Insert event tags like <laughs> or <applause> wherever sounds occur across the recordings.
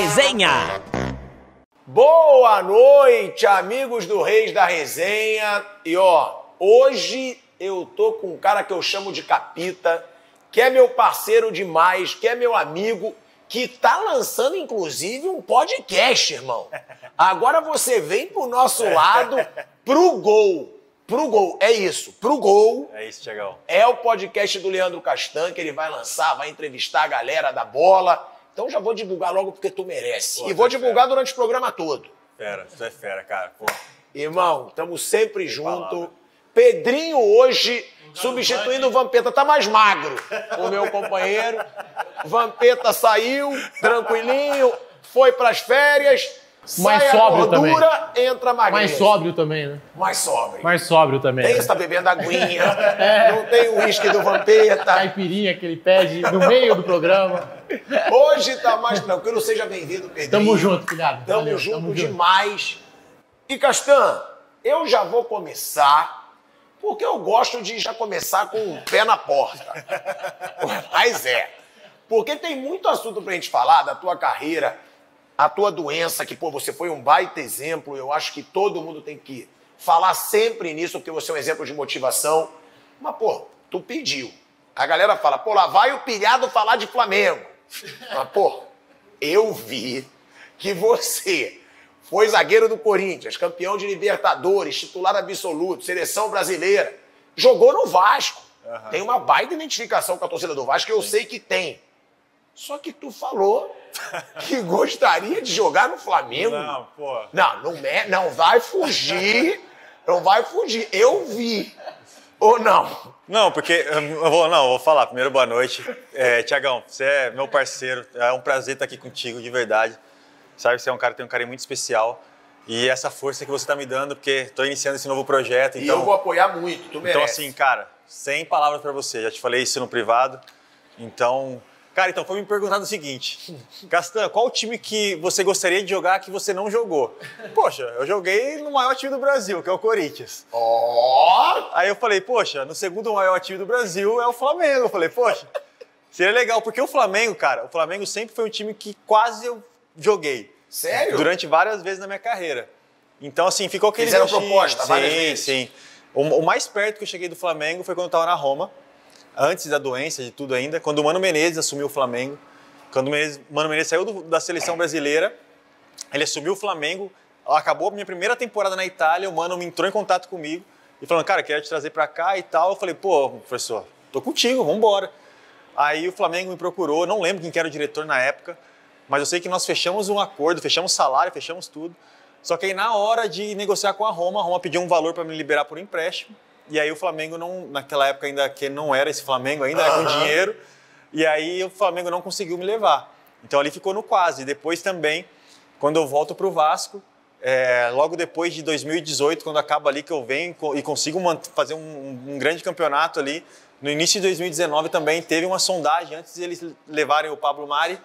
Resenha. Boa noite, amigos do Reis da Resenha. E ó, hoje eu tô com um cara que eu chamo de Capita, que é meu parceiro demais, que é meu amigo, que tá lançando inclusive um podcast, irmão. Agora você vem pro nosso lado, pro gol. Pro gol, é isso, pro gol. É isso, Tiagão. É o podcast do Leandro Castan, que ele vai lançar, vai entrevistar a galera da bola. Então já vou divulgar logo porque tu merece. Pô, e vou é divulgar durante o programa todo. Fera, tu é fera, cara. Pô, Irmão, estamos sempre junto. palavra. Pedrinho hoje substituindo o Vampeta. Tá mais magro, o meu companheiro. Vampeta saiu, tranquilinho, foi pras férias. Mais sai sóbrio gordura, entra magrinho. Mais sóbrio também, né? Mais sóbrio. Mais sóbrio também. Tem né? está bebendo aguinha, <laughs> não tem o uísque do Vampeta. Caipirinha que ele pede no meio do programa. Hoje tá mais tranquilo. Seja bem-vindo, Pedrinho. Tamo junto, filhado. Tamo Valeu, junto tamo demais. E Castan, eu já vou começar, porque eu gosto de já começar com o pé na porta. <laughs> Mas é. Porque tem muito assunto pra gente falar da tua carreira, a tua doença, que, pô, você foi um baita exemplo. Eu acho que todo mundo tem que falar sempre nisso, porque você é um exemplo de motivação. Mas, pô, tu pediu. A galera fala, pô, lá vai o pilhado falar de Flamengo. Mas, pô, eu vi que você foi zagueiro do Corinthians, campeão de Libertadores, titular absoluto, seleção brasileira, jogou no Vasco. Tem uma baita identificação com a torcida do Vasco, eu sei que tem. Só que tu falou <laughs> que gostaria de jogar no Flamengo. Não, pô. Não, não, me- não vai fugir. Não vai fugir. Eu vi. Ou não? Não, porque eu vou, não, eu vou falar. Primeiro, boa noite. É, Tiagão, você é meu parceiro. É um prazer estar aqui contigo, de verdade. Sabe que você é um cara que tem um carinho muito especial. E essa força que você está me dando, porque estou iniciando esse novo projeto. E Então, eu vou apoiar muito, tu merece. então assim, cara, sem palavras para você. Já te falei isso no privado. Então, cara, então foi me perguntado o seguinte: Castan, qual o time que você gostaria de jogar que você não jogou? Poxa, eu joguei no maior time do Brasil, que é o Corinthians. Ó! Aí eu falei, poxa, no segundo maior time do Brasil é o Flamengo. Eu falei, poxa, seria legal, porque o Flamengo, cara, o Flamengo sempre foi um time que quase eu joguei. Sério? Durante várias vezes na minha carreira. Então, assim, ficou aquele. Fizeram gostinho. proposta várias sim, vezes? Sim, o, o mais perto que eu cheguei do Flamengo foi quando eu tava na Roma, antes da doença, de tudo ainda, quando o Mano Menezes assumiu o Flamengo. Quando o Mano Menezes saiu do- da seleção brasileira, ele assumiu o Flamengo, acabou a minha primeira temporada na Itália, o Mano entrou em contato comigo e falando, cara, quero te trazer pra cá e tal. Eu falei, pô, professor, tô contigo, vambora. Aí o Flamengo me procurou, não lembro quem que era o diretor na época, mas eu sei que nós fechamos um acordo, fechamos salário, fechamos tudo. Só que aí na hora de negociar com a Roma, a Roma pediu um valor para me liberar por empréstimo. E aí o Flamengo não, naquela época ainda que não era esse Flamengo ainda, era com dinheiro. E aí o Flamengo não conseguiu me levar. Então ali ficou no quase. Depois também, quando eu volto para o Vasco, é, logo depois de 2018, quando acaba ali que eu venho e consigo fazer um, um grande campeonato ali, no início de 2019 também teve uma sondagem antes de eles levarem o Pablo Mari.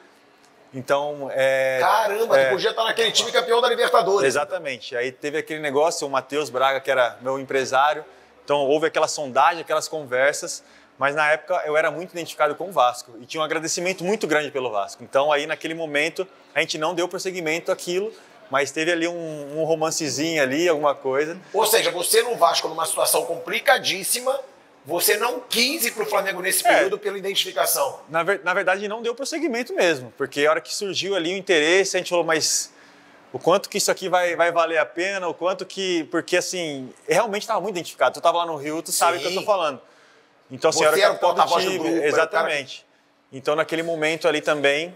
Então, é, Caramba, é, tu podia estar naquele time campeão da Libertadores. Exatamente. Aí teve aquele negócio, o Matheus Braga, que era meu empresário. Então houve aquela sondagem, aquelas conversas. Mas na época eu era muito identificado com o Vasco e tinha um agradecimento muito grande pelo Vasco. Então aí naquele momento a gente não deu prosseguimento àquilo, mas teve ali um, um romancezinho ali, alguma coisa. Ou seja, você no Vasco, numa situação complicadíssima, você não quis ir pro Flamengo nesse É. período pela identificação. Na, na verdade, não deu prosseguimento mesmo, porque a hora que surgiu ali o interesse, a gente falou, mas o quanto que isso aqui vai, vai valer a pena, o quanto que. Porque assim, realmente estava muito identificado. Tu estava lá no Rio, tu sabe o que eu tô falando. Então, assim, Você era o capitão do porta-voz do time, grupo, exatamente. Então, naquele momento ali também,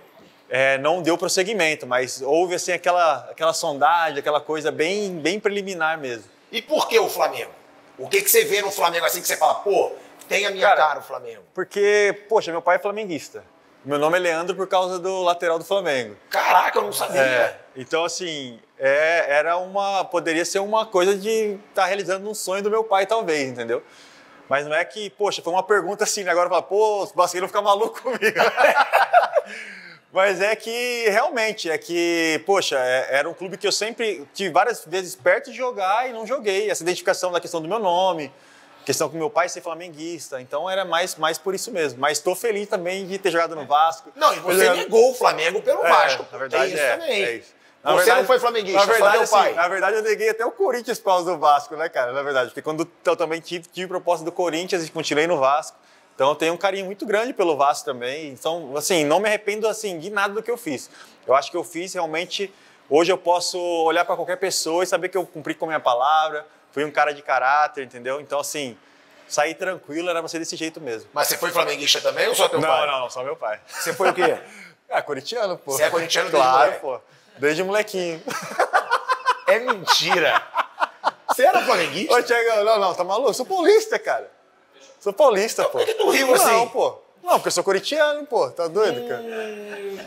é, não deu prosseguimento, mas houve assim aquela, aquela sondagem, aquela coisa bem, bem preliminar mesmo. E por que o Flamengo? O que, que você vê no Flamengo assim que você fala, pô, tem a minha Cara, cara o Flamengo? Porque, poxa, meu pai é flamenguista. Meu nome é Leandro por causa do lateral do Flamengo. Caraca, eu não sabia. É, então, assim, é, era uma. Poderia ser uma coisa de estar realizando um sonho do meu pai, talvez, entendeu? Mas não é que, poxa, foi uma pergunta assim, né? agora fala, pô, os brasileiros vão ficar maluco comigo. <laughs> Mas é que, realmente, é que, poxa, é- era um clube que eu sempre tive várias vezes perto de jogar e não joguei. Essa identificação da questão do meu nome, questão com meu pai ser flamenguista, então era mais, mais por isso mesmo. Mas estou feliz também de ter jogado no Vasco. Não, e você negou o Flamengo pelo É, Vasco. na verdade, isso é, também. é isso. Na Você verdade- não foi flamenguista, na verdade, teu assim, pai. Na verdade, eu neguei até o Corinthians por causa do Vasco, né, cara? Na verdade, porque quando eu também tive, tive proposta do Corinthians e continuei no Vasco. Então eu tenho um carinho muito grande pelo Vasco também. Então, assim, não me arrependo assim de nada do que eu fiz. Eu acho que eu fiz realmente. Hoje eu posso olhar para qualquer pessoa e saber que eu cumpri com a minha palavra, fui um cara de caráter, entendeu? Então, assim, sair tranquilo era pra ser desse jeito mesmo. Mas você foi flamenguista também ou só teu pai? não, não, só meu pai. Você foi o quê? Ah, <laughs> corintiano, pô. Você é corintiano desde Claro, pô. Desde molequinho. É mentira. Você era flamenguista? Ô, Tiagão, não, não, tá maluco? Sou paulista, cara. Sou paulista, pô. por que tu riu assim? Não, pô. Não, porque eu sou corintiano, pô. Tá doido, cara?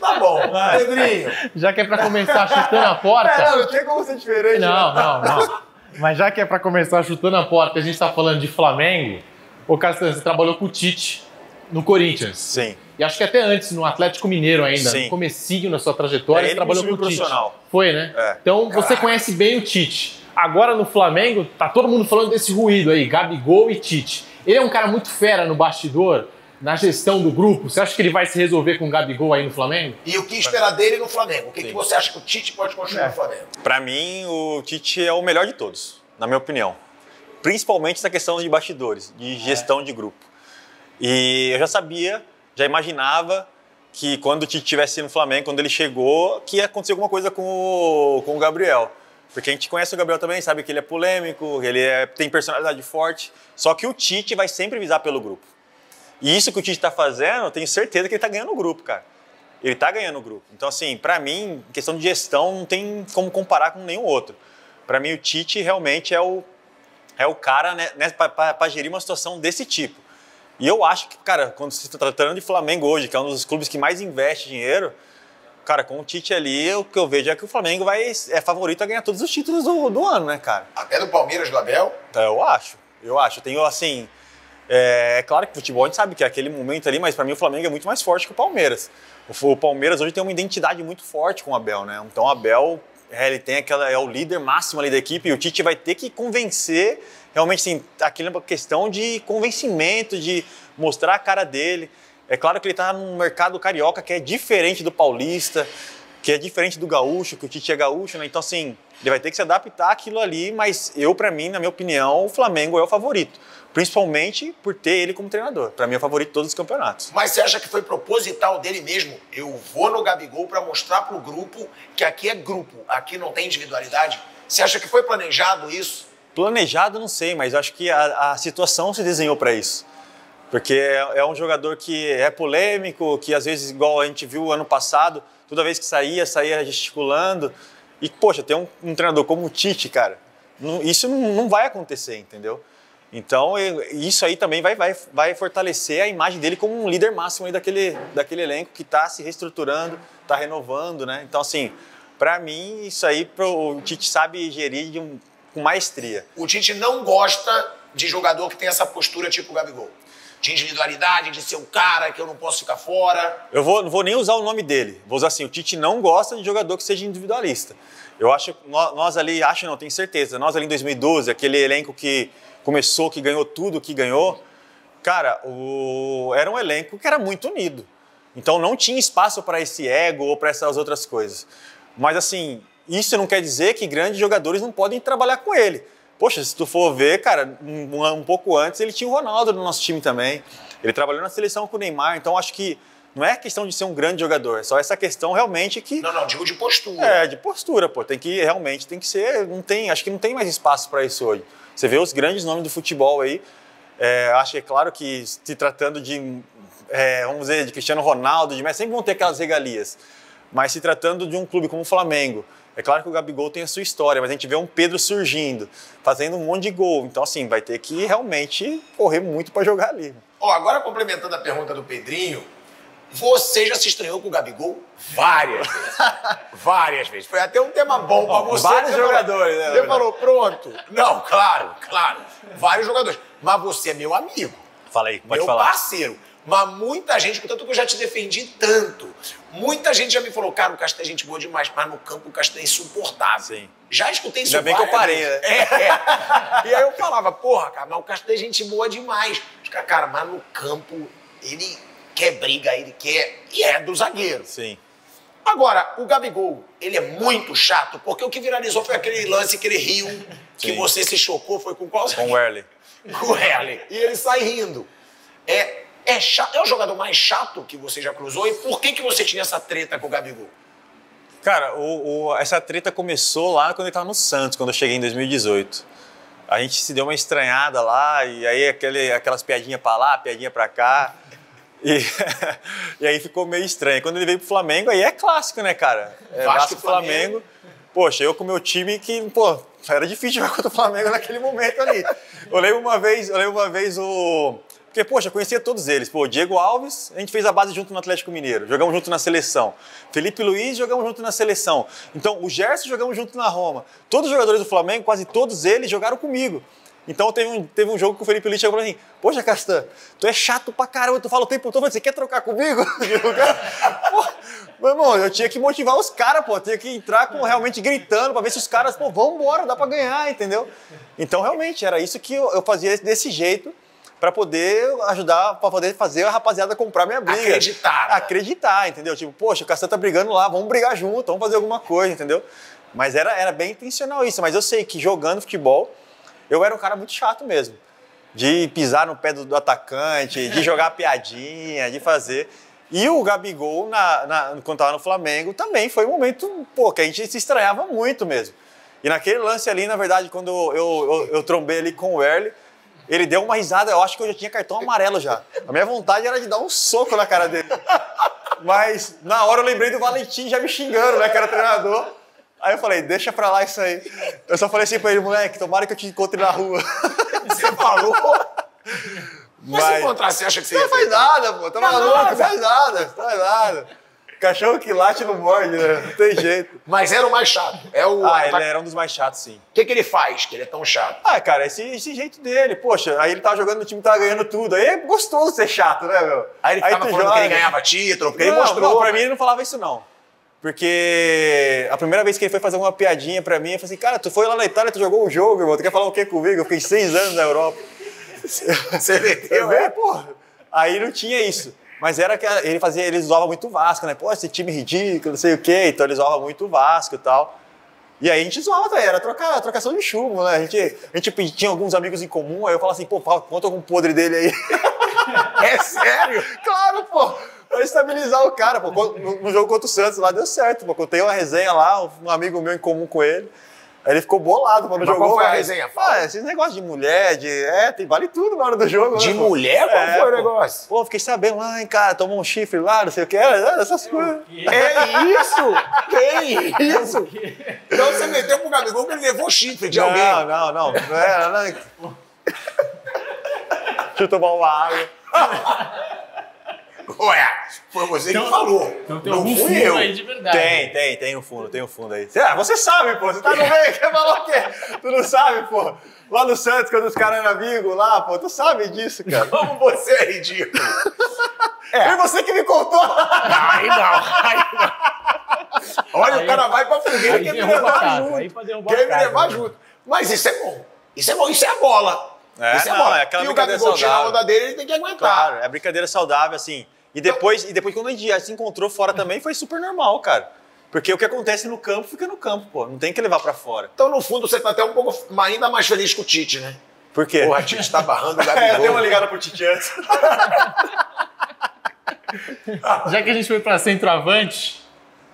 Tá bom. Pedrinho. Já que é pra começar chutando a porta. É, não, não tem como ser diferente. Não, né? não, não. Mas já que é pra começar chutando a porta, a gente tá falando de Flamengo. Ô, Castanho, você trabalhou com o Tite no Corinthians. Sim. E acho que até antes, no Atlético Mineiro ainda, Sim. no comecinho da sua trajetória, É, você trabalhou com o Tite. Foi, né? É. Então você conhece bem o Tite. Agora no Flamengo, tá todo mundo falando desse ruído aí, Gabigol e Tite. Ele é um cara muito fera no bastidor, na gestão do grupo. Você acha que ele vai se resolver com o Gabigol aí no Flamengo? E o que esperar dele no Flamengo? O que, que você acha que o Tite pode construir no Flamengo? Pra mim, o Tite é o melhor de todos, na minha opinião. Principalmente essa questão de bastidores, de gestão de grupo. E eu já sabia, já imaginava que quando o Tite estivesse no Flamengo, quando ele chegou, que ia acontecer alguma coisa com o, com o Gabriel. Porque a gente conhece o Gabriel também, sabe que ele é polêmico, ele é- tem personalidade forte. Só que o Tite vai sempre visar pelo grupo. E isso que o Tite está fazendo, eu tenho certeza que ele está ganhando o grupo, cara. Ele está ganhando o grupo. Então, assim, para mim, em questão de gestão, não tem como comparar com nenhum outro. Para mim, o Tite realmente é o, é o cara né, para gerir uma situação desse tipo. E eu acho que, cara, quando se está tratando de Flamengo hoje, que é um dos clubes que mais investe dinheiro, cara, com o Tite ali, o que eu vejo é que o Flamengo vai, é favorito a ganhar todos os títulos do, do ano, né, cara? Até do Palmeiras, do Abel? É, Eu acho, eu acho. Eu tenho assim. É, é claro que futebol a gente sabe que é aquele momento ali, mas para mim o Flamengo é muito mais forte que o Palmeiras. O, o Palmeiras hoje tem uma identidade muito forte com o Abel, né? Então o Abel, é, ele tem aquela, é o líder máximo ali da equipe e o Tite vai ter que convencer, realmente, assim, aquela questão de convencimento, de mostrar a cara dele. É claro que ele está num mercado carioca que é diferente do paulista, que é diferente do gaúcho, que o Tite é gaúcho, né? Então, assim, ele vai ter que se adaptar àquilo ali, mas eu, para mim, na minha opinião, o Flamengo é o favorito. Principalmente por ter ele como treinador. Para mim, é o favorito de todos os campeonatos. Mas você acha que foi proposital dele mesmo? Eu vou no Gabigol para mostrar pro grupo que aqui é grupo, aqui não tem individualidade. Você acha que foi planejado isso? Planejado, não sei, mas acho que a, a situação se desenhou para isso. Porque é, é um jogador que é polêmico, que às vezes, igual a gente viu ano passado, toda vez que saía, saía gesticulando. E, poxa, tem um, um treinador como o Tite, cara, não- isso não, não vai acontecer, entendeu? Então, isso aí também vai, vai, vai fortalecer a imagem dele como um líder máximo aí daquele, daquele elenco que está se reestruturando, está renovando, né? Então, assim, para mim, isso aí pro, o Tite sabe gerir de um- com maestria. O Tite não gosta de jogador que tem essa postura tipo o Gabigol. De individualidade, de ser o cara que eu não posso ficar fora. Eu vou, não vou nem usar o nome dele. Vou usar assim, o Tite não gosta de jogador que seja individualista. Eu acho, nó- nós ali, acho não, tenho certeza, nós ali em 2012, aquele elenco que começou, que ganhou tudo que ganhou, cara, o, era um elenco que era muito unido. Então não tinha espaço para esse ego ou para essas outras coisas. Mas assim, isso não quer dizer que grandes jogadores não podem trabalhar com ele. Poxa, se tu for ver, cara, um, um pouco antes ele tinha o Ronaldo no nosso time também. Ele trabalhou na seleção com o Neymar, então acho que não é questão de ser um grande jogador, é só essa questão realmente que Não, não, digo de postura. é, de postura, pô. Tem que realmente tem que ser. Não tem, acho que não tem mais espaço para isso hoje. Você vê os grandes nomes do futebol aí. É, acho que é claro que se tratando de, é, vamos dizer, de Cristiano Ronaldo, de Messi, sempre vão ter aquelas regalias. Mas se tratando de um clube como o Flamengo, é claro que o Gabigol tem a sua história, mas a gente vê um Pedro surgindo, fazendo um monte de gol. Então, assim, vai ter que realmente correr muito para jogar ali. Ó, agora complementando a pergunta do Pedrinho, você já se estranhou com o Gabigol? Várias vezes. <laughs> Várias vezes. Foi até um tema bom pra você. vários Você falou- jogadores, né, Você falou, pronto. Não, claro, claro. Vários jogadores. Mas você é meu amigo. Fala aí, pode meu falar. parceiro. Mas muita gente, tanto que eu já te defendi tanto, muita gente já me falou, cara, o Castan é gente boa demais, mas no campo o Castan é insuportável. Sim. Já escutei isso Ainda bem que eu parei, né? É, é. E aí eu falava, porra, cara, mas o Castan é gente boa demais. Os caras, Cara, mas no campo ele quer briga, ele quer. E é do zagueiro. Sim. Agora, o Gabigol, ele é muito chato, porque o que viralizou foi aquele lance, aquele rio, que Sim. você se chocou, foi com qual Com o Werley. <laughs> com o Erling. E ele sai rindo. É, é, chato, é o jogador mais chato que você já cruzou? E por que, que você tinha essa treta com o Gabigol? Cara, o- o- essa treta começou lá quando ele tava no Santos, quando eu cheguei em 2018. A gente se deu uma estranhada lá, e aí aquele, aquelas piadinhas pra lá, piadinha pra cá. E, <laughs> e aí ficou meio estranho. Quando ele veio pro Flamengo, aí é clássico, né, cara? É Vasco Vasco Flamengo. Flamengo. Poxa, eu com o meu time que, pô, era difícil jogar contra o Flamengo naquele momento ali. Eu lembro uma vez, eu lembro uma vez o. Porque, poxa, conhecia todos eles. Pô, Diego Alves, a gente fez a base junto no Atlético Mineiro, jogamos junto na seleção. Felipe Luiz, jogamos junto na seleção. Então, o Gerson jogamos junto na Roma. Todos os jogadores do Flamengo, quase todos eles, jogaram comigo. Então, teve um, teve um jogo que o Felipe Luiz chegou pra mim: Poxa, Castan, tu é chato pra caramba, tu fala o tempo todo, você quer trocar comigo? <laughs> Pô, meu irmão, eu tinha que motivar os caras, pô, eu tinha que entrar com, realmente gritando pra ver se os caras, pô, vambora, dá pra ganhar, entendeu? Então, realmente, era isso que eu, eu fazia desse jeito pra poder ajudar, pra poder fazer a rapaziada comprar minha briga. Acreditar, né? Acreditar, entendeu? Tipo, poxa, o Castan tá brigando lá, vamos brigar junto, vamos fazer alguma coisa, entendeu? Mas era, era bem intencional isso, mas eu sei que jogando futebol, eu era um cara muito chato mesmo. De pisar no pé do, do atacante, de <laughs> jogar piadinha, de fazer. E o Gabigol, na, na, quando tava no Flamengo, também foi um momento, pô, que a gente se estranhava muito mesmo. E naquele lance ali, na verdade, quando eu, eu, eu trombei ali com o Erle, ele deu uma risada, eu acho que eu já tinha cartão amarelo já. A minha vontade era de dar um soco na cara dele. Mas na hora eu lembrei do Valentim já me xingando, né, que era treinador. Aí eu falei, deixa pra lá isso aí. Eu só falei assim pra ele, moleque, tomara que eu te encontre na rua. Você falou? Mas, se Mas- encontrar, você acha que você Não ia faz nada, pô. Tá maluco? Não faz nada, não faz nada. Cachorro que late não morde, né? Não tem jeito. <laughs> Mas era o mais chato. É o. Ah, ele era um dos mais chatos, sim. O que, que ele faz que ele é tão chato? Ah, cara, esse, esse jeito dele, poxa, aí ele tava jogando no time tava ganhando tudo. Aí é gostoso ser chato, né, meu? Aí ele ficava tu falando joga- que ele ganhava título, porque ele Não, mostrou. Não, pra mim ele não falava isso, não. Porque a primeira vez que ele foi fazer uma piadinha pra mim, eu falei assim, cara, tu foi lá na Itália, tu jogou um jogo, irmão, tu quer falar o quê comigo? Eu fiquei seis anos na Europa. <laughs> Você meteu, <laughs> Eu, é, porra. Aí não tinha isso. Mas era que ele fazia, ele zoava muito o Vasco, né? Pô, esse time ridículo, não sei o quê. Então ele zoava muito o Vasco e tal. E aí a gente zoava também, era troca, trocação de chumbo, né? A gente, a gente tinha alguns amigos em comum, aí eu falava assim, pô, fala, conta algum podre dele aí. <laughs> É sério? claro, pô! Pra estabilizar o cara, pô. No, no jogo contra o Santos lá deu certo, pô. Contei uma resenha lá, um amigo meu em comum com ele. Aí ele ficou bolado quando Mas jogou. qual foi a mas- resenha? Fala. Ah, esses negócios de mulher, de. É, tem, vale tudo na hora do jogo. De né, mulher? Qual É, foi o negócio? Pô, fiquei sabendo lá, hein, cara, tomou um chifre lá, não sei o que, é, essas coisas. É isso? <laughs> Que isso? Então você meteu pro Gabigol que ele levou chifre de não, alguém. não, não, não, era, não. <laughs> Deixa eu tomar uma água. <laughs> <laughs> Ué, foi você Então- que falou. Então tem não algum fui fundo eu. aí de verdade. Tem, tem, tem no fundo, tem um fundo aí. Ah, você sabe, pô, você tá no meio, <laughs> quer falar o quê? Tu não sabe, pô. Lá no Santos, quando os caras eram amigos lá, pô, tu sabe disso, cara. Como você é ridículo. Foi <laughs> você que me contou. Aí não, aí não. Olha, Aí- o cara vai pra fogueira aí quer me levar casa, junto. derrubar Quer me levar né? junto. Mas isso é bom. Isso é bom, isso é a bola. É, isso é não, bola. é aquela e o brincadeira Gabigol tira a saudável. onda dele, ele tem que aguentar. Claro, é brincadeira saudável, assim. E depois, e depois quando a gente já se encontrou fora também, foi super normal, cara. Porque o que acontece no campo fica no campo, pô. Não tem que levar pra fora. Então, no fundo, você tá até um pouco ainda mais feliz com o Tite, né? Por quê? Porra, Tite tá barrando o <laughs> É, eu dei uma Gabigol. ligada pro Titi antes. <laughs> Já que a gente foi pra centroavante,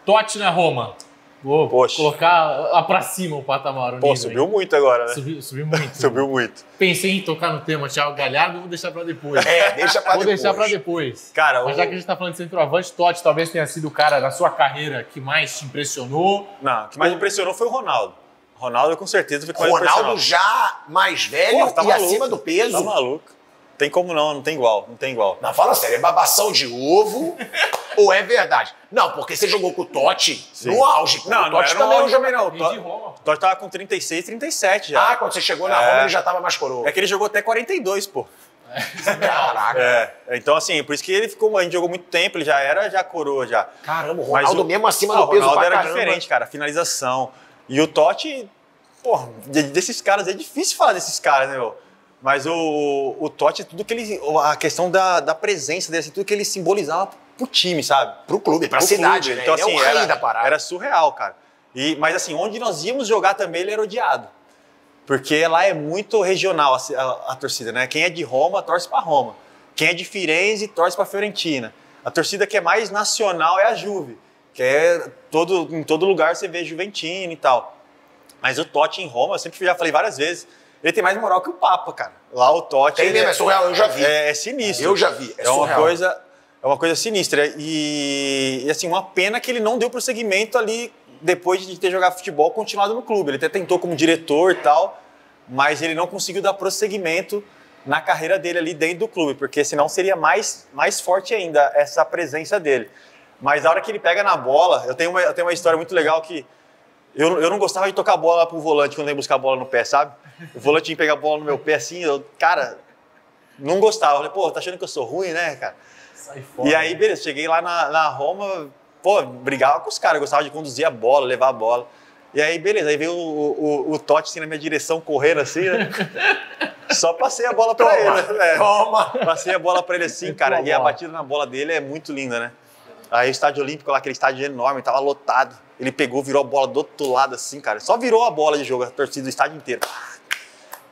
Totti na Roma. Vou Poxa. colocar lá pra cima o patamar. o Pô, nível subiu aí. muito agora, né? Subiu, subiu muito. <laughs> Subiu muito. Pensei em tocar no tema Thiago Galhardo, vou deixar pra depois. É, deixa pra Vou depois. deixar pra depois. Cara, Mas o- já que a gente tá falando de centroavante, Totti talvez tenha sido o cara da sua carreira que mais te impressionou. Não, o que mais me impressionou foi o Ronaldo. Ronaldo, com certeza, foi o que mais Ronaldo já mais velho Pô, tá e maluco. acima do peso. Tá maluco. Tem como não, não tem igual, não tem igual. Não, fala sério, é babação de ovo <laughs> ou é verdade? Não, porque você jogou com o Totti Sim. no auge. Não, o não Totti era no também não também, não. De O Roma. Totti tava com 36, 37 já. Ah, quando você chegou na É. Roma ele já tava mais coroa. É que ele jogou até 42, pô. Caraca. É, então assim, por isso que ele ficou, a gente jogou muito tempo, ele já era já coroa já. Caramba, o Mas Ronaldo o- mesmo acima Ah, do peso O Ronaldo era caramba. diferente, cara, finalização. E o Totti, pô, de- desses caras, é difícil falar desses caras, né, meu? Mas o, o Totti, tudo que ele. A questão da, da presença dele, assim, tudo que ele simbolizava pro time, sabe? Pro clube, pra Pro cidade, clube. né? Então, Ele assim, é era, da parada. era surreal, cara. E, mas assim, onde nós íamos jogar também, ele era odiado. Porque lá é muito regional a, a- a torcida, né? Quem é de Roma, torce pra Roma. Quem é de Firenze, torce pra Fiorentina. A torcida que é mais nacional é a Juve. Que é todo, em todo lugar você vê Juventina e tal. Mas o Totti em Roma, eu sempre já falei várias vezes, ele tem mais moral que o Papa, cara. Lá o Totti... Tem mesmo, é surreal, eu já vi. É, é sinistro. Eu já vi, é É, uma surreal. coisa, é uma coisa sinistra. E, e, assim, uma pena que ele não deu prosseguimento ali depois de ter jogado futebol, continuado no clube. Ele até tentou como diretor e tal, mas ele não conseguiu dar prosseguimento na carreira dele ali dentro do clube, porque senão seria mais, mais forte ainda essa presença dele. Mas a hora que ele pega na bola, eu tenho uma, eu tenho uma história muito legal que eu, eu não gostava de tocar bola pro volante quando eu ia buscar a bola no pé, sabe? O volante pegar a bola no meu pé assim, eu, cara, não gostava. Eu falei, pô, tá achando que eu sou ruim, né, cara? Sai fora. E aí, beleza, cheguei lá na, na Roma, pô, brigava com os caras, gostava de conduzir a bola, levar a bola. E aí, beleza, aí veio o, o, o Totti assim na minha direção, correndo assim, né? <laughs> Só passei a bola pra Toma, ele. né? toma. Passei a bola pra ele assim, cara, e a batida na bola dele é muito linda, né? Aí o estádio olímpico lá, aquele estádio enorme, tava lotado. Ele pegou, virou a bola do outro lado assim, cara. Só virou a bola de jogo, a torcida do estádio inteiro.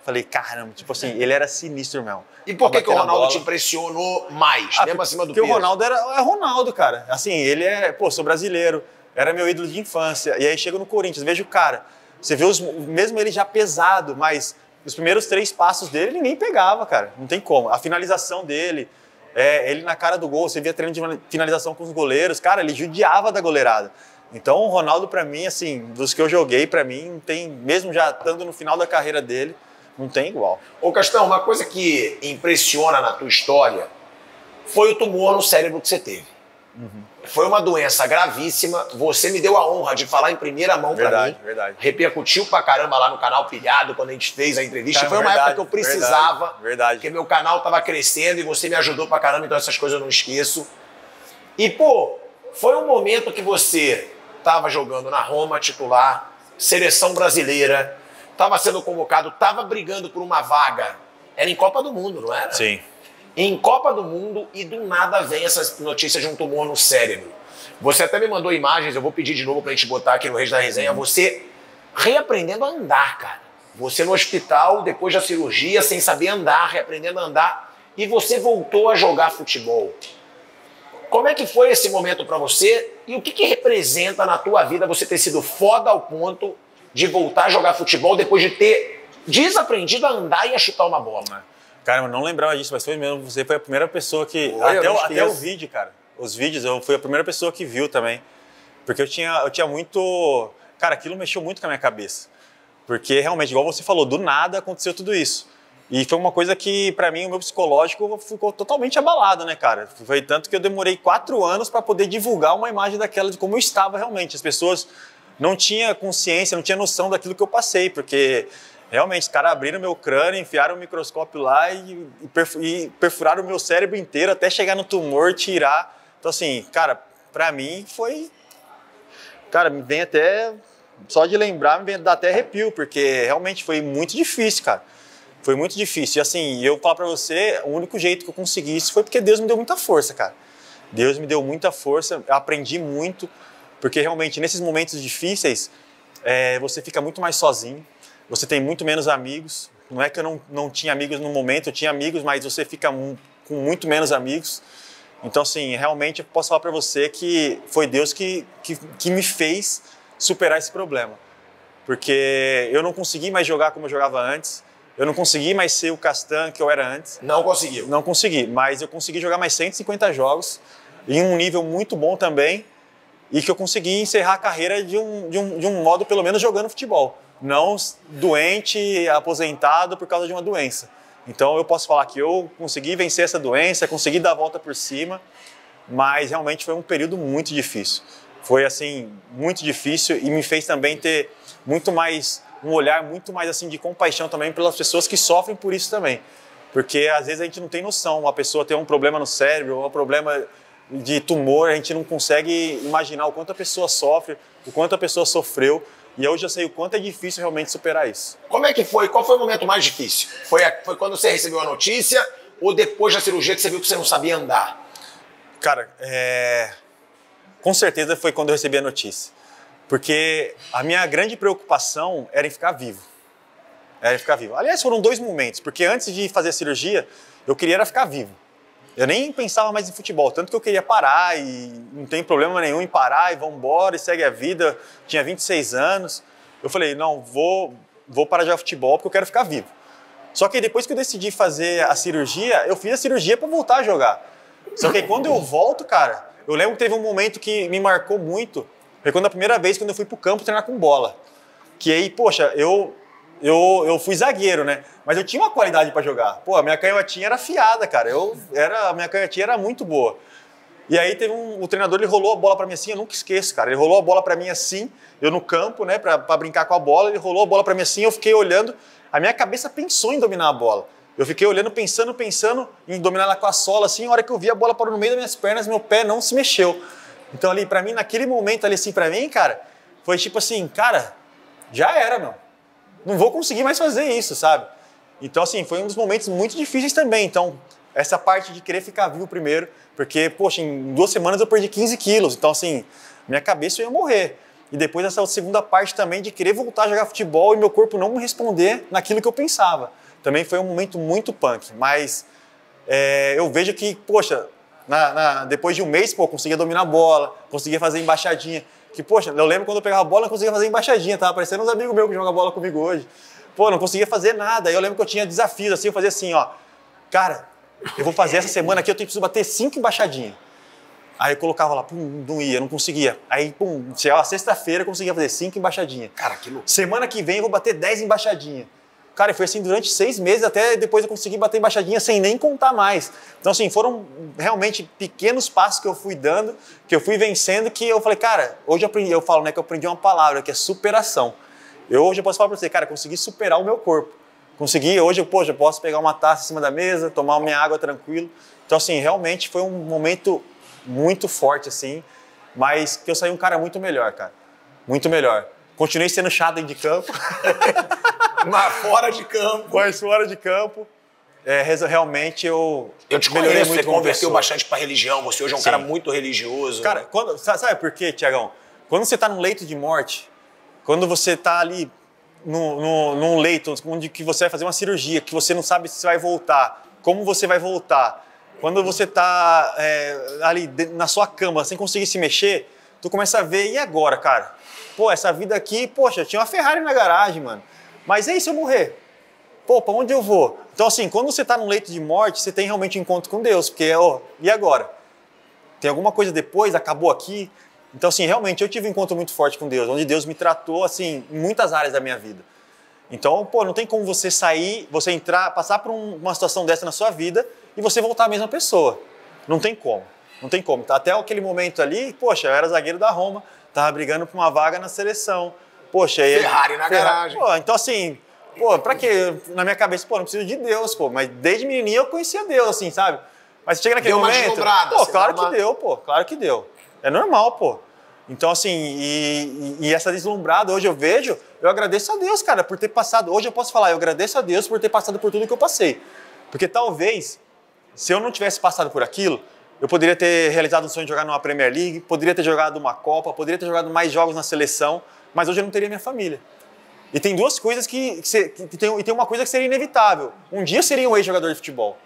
Falei, caramba, tipo assim, ele era sinistro mesmo. E por que, que o Ronaldo te impressionou mais, Ah, mesmo acima do porque peso? o Ronaldo era, é Ronaldo, cara. Assim, ele é, pô, sou brasileiro, era meu ídolo de infância. E aí chega no Corinthians, vejo o cara. Você vê os, mesmo ele já pesado, mas os primeiros três passos dele ninguém pegava, cara. Não tem como. A finalização dele, é, ele na cara do gol, você via treino de finalização com os goleiros, cara, ele judiava da goleirada. Então o Ronaldo, pra mim, assim, dos que eu joguei, pra mim, tem, mesmo já estando no final da carreira dele, não tem igual. Ô Castão, uma coisa que impressiona na tua história foi o tumor no cérebro que você teve. Uhum. Foi uma doença gravíssima. Você me deu a honra de falar em primeira mão pra Verdade, mim. verdade. Repercutiu pra caramba lá no canal Pilhado quando a gente fez a entrevista. Cara, foi uma verdade, época que eu precisava. verdade, verdade. Porque meu canal tava crescendo e você me ajudou pra caramba, então essas coisas eu não esqueço. E, pô, foi um momento que você tava jogando na Roma titular, seleção brasileira, tava sendo convocado, tava brigando por uma vaga. Era em Copa do Mundo, não era? Sim. em Copa do Mundo e do nada vem essa notícia de um tumor no cérebro. Você até me mandou imagens, eu vou pedir de novo pra gente botar aqui no Reis da Resenha, você reaprendendo a andar, cara. Você no hospital, depois da cirurgia, sem saber andar, reaprendendo a andar, e você voltou a jogar futebol. Como é que foi esse momento pra você e o que, que representa na tua vida você ter sido foda ao ponto de voltar a jogar futebol depois de ter desaprendido a andar e a chutar uma bola? Cara, eu não lembrava disso, mas foi mesmo. Você foi a primeira pessoa que. Eu até, o, até o vídeo, cara. Os vídeos, eu fui a primeira pessoa que viu também. Porque eu tinha, eu tinha muito. Cara, aquilo mexeu muito com a minha cabeça. Porque realmente, igual você falou, do nada aconteceu tudo isso. E foi uma coisa que, pra mim, o meu psicológico ficou totalmente abalado, né, cara? Foi tanto que eu demorei quatro anos para poder divulgar uma imagem daquela de como eu estava realmente. As pessoas não tinham consciência, não tinham noção daquilo que eu passei, porque realmente os caras abriram meu crânio, enfiaram o microscópio lá e, e perfu- perfuraram o meu cérebro inteiro até chegar no tumor, tirar. Então, assim, cara, pra mim foi. Cara, me vem até. Só de lembrar, me dar até arrepio, porque realmente foi muito difícil, cara. Foi muito difícil. E assim, eu falo pra você, o único jeito que eu consegui isso foi porque Deus me deu muita força, cara. Deus me deu muita força, eu aprendi muito, porque realmente nesses momentos difíceis, é, você fica muito mais sozinho, você tem muito menos amigos. Não é que eu não, não tinha amigos no momento, eu tinha amigos, mas você fica com muito menos amigos. Então, assim, realmente eu posso falar para você que foi Deus que, que, que me fez superar esse problema. Porque eu não consegui mais jogar como eu jogava antes, eu não consegui mais ser o Castan que eu era antes. Não conseguiu. Não consegui, mas eu consegui jogar mais 150 jogos em um nível muito bom também e que eu consegui encerrar a carreira de um, de um, de um modo, pelo menos, jogando futebol. Não doente, aposentado por causa de uma doença. Então eu posso falar que eu consegui vencer essa doença, consegui dar a volta por cima, mas realmente foi um período muito difícil. Foi assim, muito difícil e me fez também ter muito mais um olhar muito mais assim de compaixão também pelas pessoas que sofrem por isso também. Porque às vezes a gente não tem noção. Uma pessoa tem um problema no cérebro, um problema de tumor, a gente não consegue imaginar o quanto a pessoa sofre, o quanto a pessoa sofreu. E hoje eu sei o quanto é difícil realmente superar isso. Como é que foi? Qual foi o momento mais difícil? Foi, a- foi quando você recebeu a notícia ou depois da cirurgia que você viu que você não sabia andar? Cara, é... com certeza foi quando eu recebi a notícia. Porque a minha grande preocupação era em ficar vivo. Era em ficar vivo. Aliás, foram dois momentos. Porque antes de fazer a cirurgia, eu queria era ficar vivo. Eu nem pensava mais em futebol, tanto que eu queria parar e não tem problema nenhum em parar e vamos embora e segue a vida. Tinha 26 anos. Eu falei, não, vou, vou parar de jogar futebol porque eu quero ficar vivo. Só que depois que eu decidi fazer a cirurgia, eu fiz a cirurgia para voltar a jogar. Só que quando eu volto, cara, eu lembro que teve um momento que me marcou muito. Foi quando a primeira vez quando eu fui pro campo treinar com bola. Que aí, poxa, eu eu, eu fui zagueiro, né? Mas eu tinha uma qualidade para jogar. Pô, a minha canhotinha era afiada, cara. Eu era a minha canhotinha era muito boa. E aí teve um, o treinador ele rolou a bola para mim assim, eu nunca esqueço, cara. Ele rolou a bola para mim assim, eu no campo, né, para brincar com a bola, ele rolou a bola para mim assim, eu fiquei olhando, a minha cabeça pensou em dominar a bola. Eu fiquei olhando, pensando, pensando em dominar ela com a sola assim, a hora que eu vi a bola parou no meio das minhas pernas, meu pé não se mexeu. Então ali para mim naquele momento ali assim para mim, cara, foi tipo assim, cara, já era, meu. Não vou conseguir mais fazer isso, sabe? Então assim, foi um dos momentos muito difíceis também. Então, essa parte de querer ficar vivo primeiro, porque, poxa, em duas semanas eu perdi 15 quilos, então, assim, minha cabeça ia morrer. E depois essa segunda parte também de querer voltar a jogar futebol e meu corpo não me responder naquilo que eu pensava. Também foi um momento muito punk, mas é, eu vejo que, poxa, na- na- depois de um mês, pô, conseguia dominar a bola, conseguia fazer embaixadinha. Que, poxa, eu lembro quando eu pegava a bola, eu conseguia fazer embaixadinha, tava parecendo uns amigos meus que jogam bola comigo hoje. Pô, não conseguia fazer nada. Aí eu lembro que eu tinha desafios, assim, eu fazia assim, ó. Cara, eu vou fazer essa semana aqui, eu tenho que bater cinco embaixadinhas. Aí eu colocava lá, pum, não ia, não conseguia. Aí, pum, chegava sexta-feira, eu conseguia fazer cinco embaixadinhas. Cara, que louco. Semana que vem eu vou bater 10 embaixadinhas. Cara, foi assim durante seis meses, até depois eu consegui bater embaixadinha sem nem contar mais. Então, assim, foram realmente pequenos passos que eu fui dando, que eu fui vencendo, que eu falei, cara, hoje eu aprendi, eu falo, né, que eu aprendi uma palavra, que é superação. Eu hoje eu posso falar pra você, cara, consegui superar o meu corpo. Consegui, hoje poxa, eu posso pegar uma taça em cima da mesa, tomar minha água tranquilo. Então, assim, realmente foi um momento muito forte, assim, mas que eu saí um cara muito melhor, cara. Muito melhor. Continuei sendo chato de campo. <laughs> Mas fora de campo. Mas fora de campo, é, realmente eu, Eu te melhorei conheço, você muito como converteu bastante pra religião. Você hoje é um Sim. cara muito religioso. Cara, quando, sa- sabe por quê, Tiagão? Quando você está num leito de morte, quando você está ali no, no, num leito onde que você vai fazer uma cirurgia, que você não sabe se vai voltar, como você vai voltar, quando você está ali de- na sua cama sem conseguir se mexer, tu começa a ver, e agora, cara? Pô, essa vida aqui, poxa, tinha uma Ferrari na garagem, mano. Mas e se eu morrer? Pô, pra onde eu vou? Então, assim, quando você está num leito de morte, você tem realmente um encontro com Deus, porque, ó, e agora? Tem alguma coisa depois? Acabou aqui? Então, assim, realmente eu tive um encontro muito forte com Deus, onde Deus me tratou, assim, em muitas áreas da minha vida. Então, pô, não tem como você sair, você entrar, passar por um- uma situação dessa na sua vida e você voltar a mesma pessoa. Não tem como. Não tem como. Até aquele momento ali, poxa, eu era zagueiro da Roma, tava brigando por uma vaga na seleção. Poxa, e- Ferrari na garagem. Pô, então assim, pô, pra quê? Na minha cabeça, pô, não preciso de Deus, pô. Mas desde menininho eu conhecia Deus, assim, sabe? Mas chega naquele Deu momento. pô, você claro uma- que deu, pô. Claro que deu. É normal, pô. Então, assim, e, e- e essa deslumbrada, hoje eu vejo, eu agradeço a Deus, cara, por ter passado. Hoje eu posso falar, eu agradeço a Deus por ter passado por tudo que eu passei. Porque talvez, se eu não tivesse passado por aquilo, eu poderia ter realizado um sonho de jogar numa Premier League, poderia ter jogado uma Copa, poderia ter jogado mais jogos na seleção, mas hoje eu não teria minha família. E tem duas coisas que, que, que tem, e tem uma coisa que seria inevitável. Um dia eu seria um ex-jogador de futebol.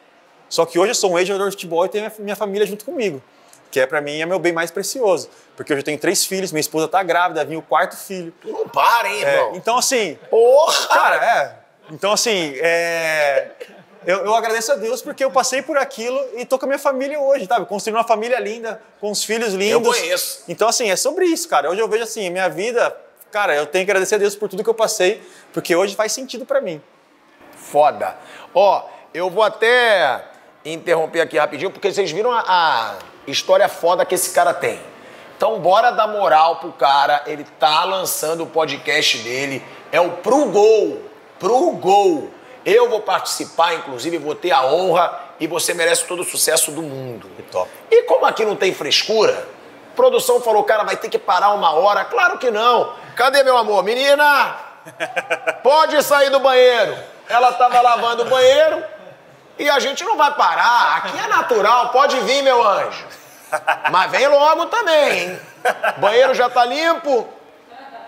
Só que hoje eu sou um ex-jogador de futebol e tenho minha, minha família junto comigo. Que é para mim é meu bem mais precioso. Porque hoje eu tenho três filhos, minha esposa tá grávida, vinha o quarto filho. Tu não para, hein, É, irmão? então, assim, Porra! Cara, é. Então, assim, é, eu, eu agradeço a Deus porque eu passei por aquilo e tô com a minha família hoje, sabe? Construindo uma família linda, com os filhos lindos. Eu conheço. Então, assim, é sobre isso, cara. Hoje eu vejo assim, minha vida, cara, eu tenho que agradecer a Deus por tudo que eu passei, porque hoje faz sentido pra mim. Foda. Ó, eu vou até interromper aqui rapidinho, porque vocês viram a, a história foda que esse cara tem. Então, bora dar moral pro cara. Ele tá lançando o podcast dele. É o Pro Gol. Pro Gol. Eu vou participar, inclusive, vou ter a honra e você merece todo o sucesso do mundo. Que top. E como aqui não tem frescura, produção falou, cara, vai ter que parar uma hora. Claro que não. Cadê meu amor? Menina, <laughs> pode sair do banheiro. Ela tava lavando o banheiro e a gente não vai parar. Aqui é natural, pode vir, meu anjo. Mas vem logo também, hein? Banheiro já tá limpo.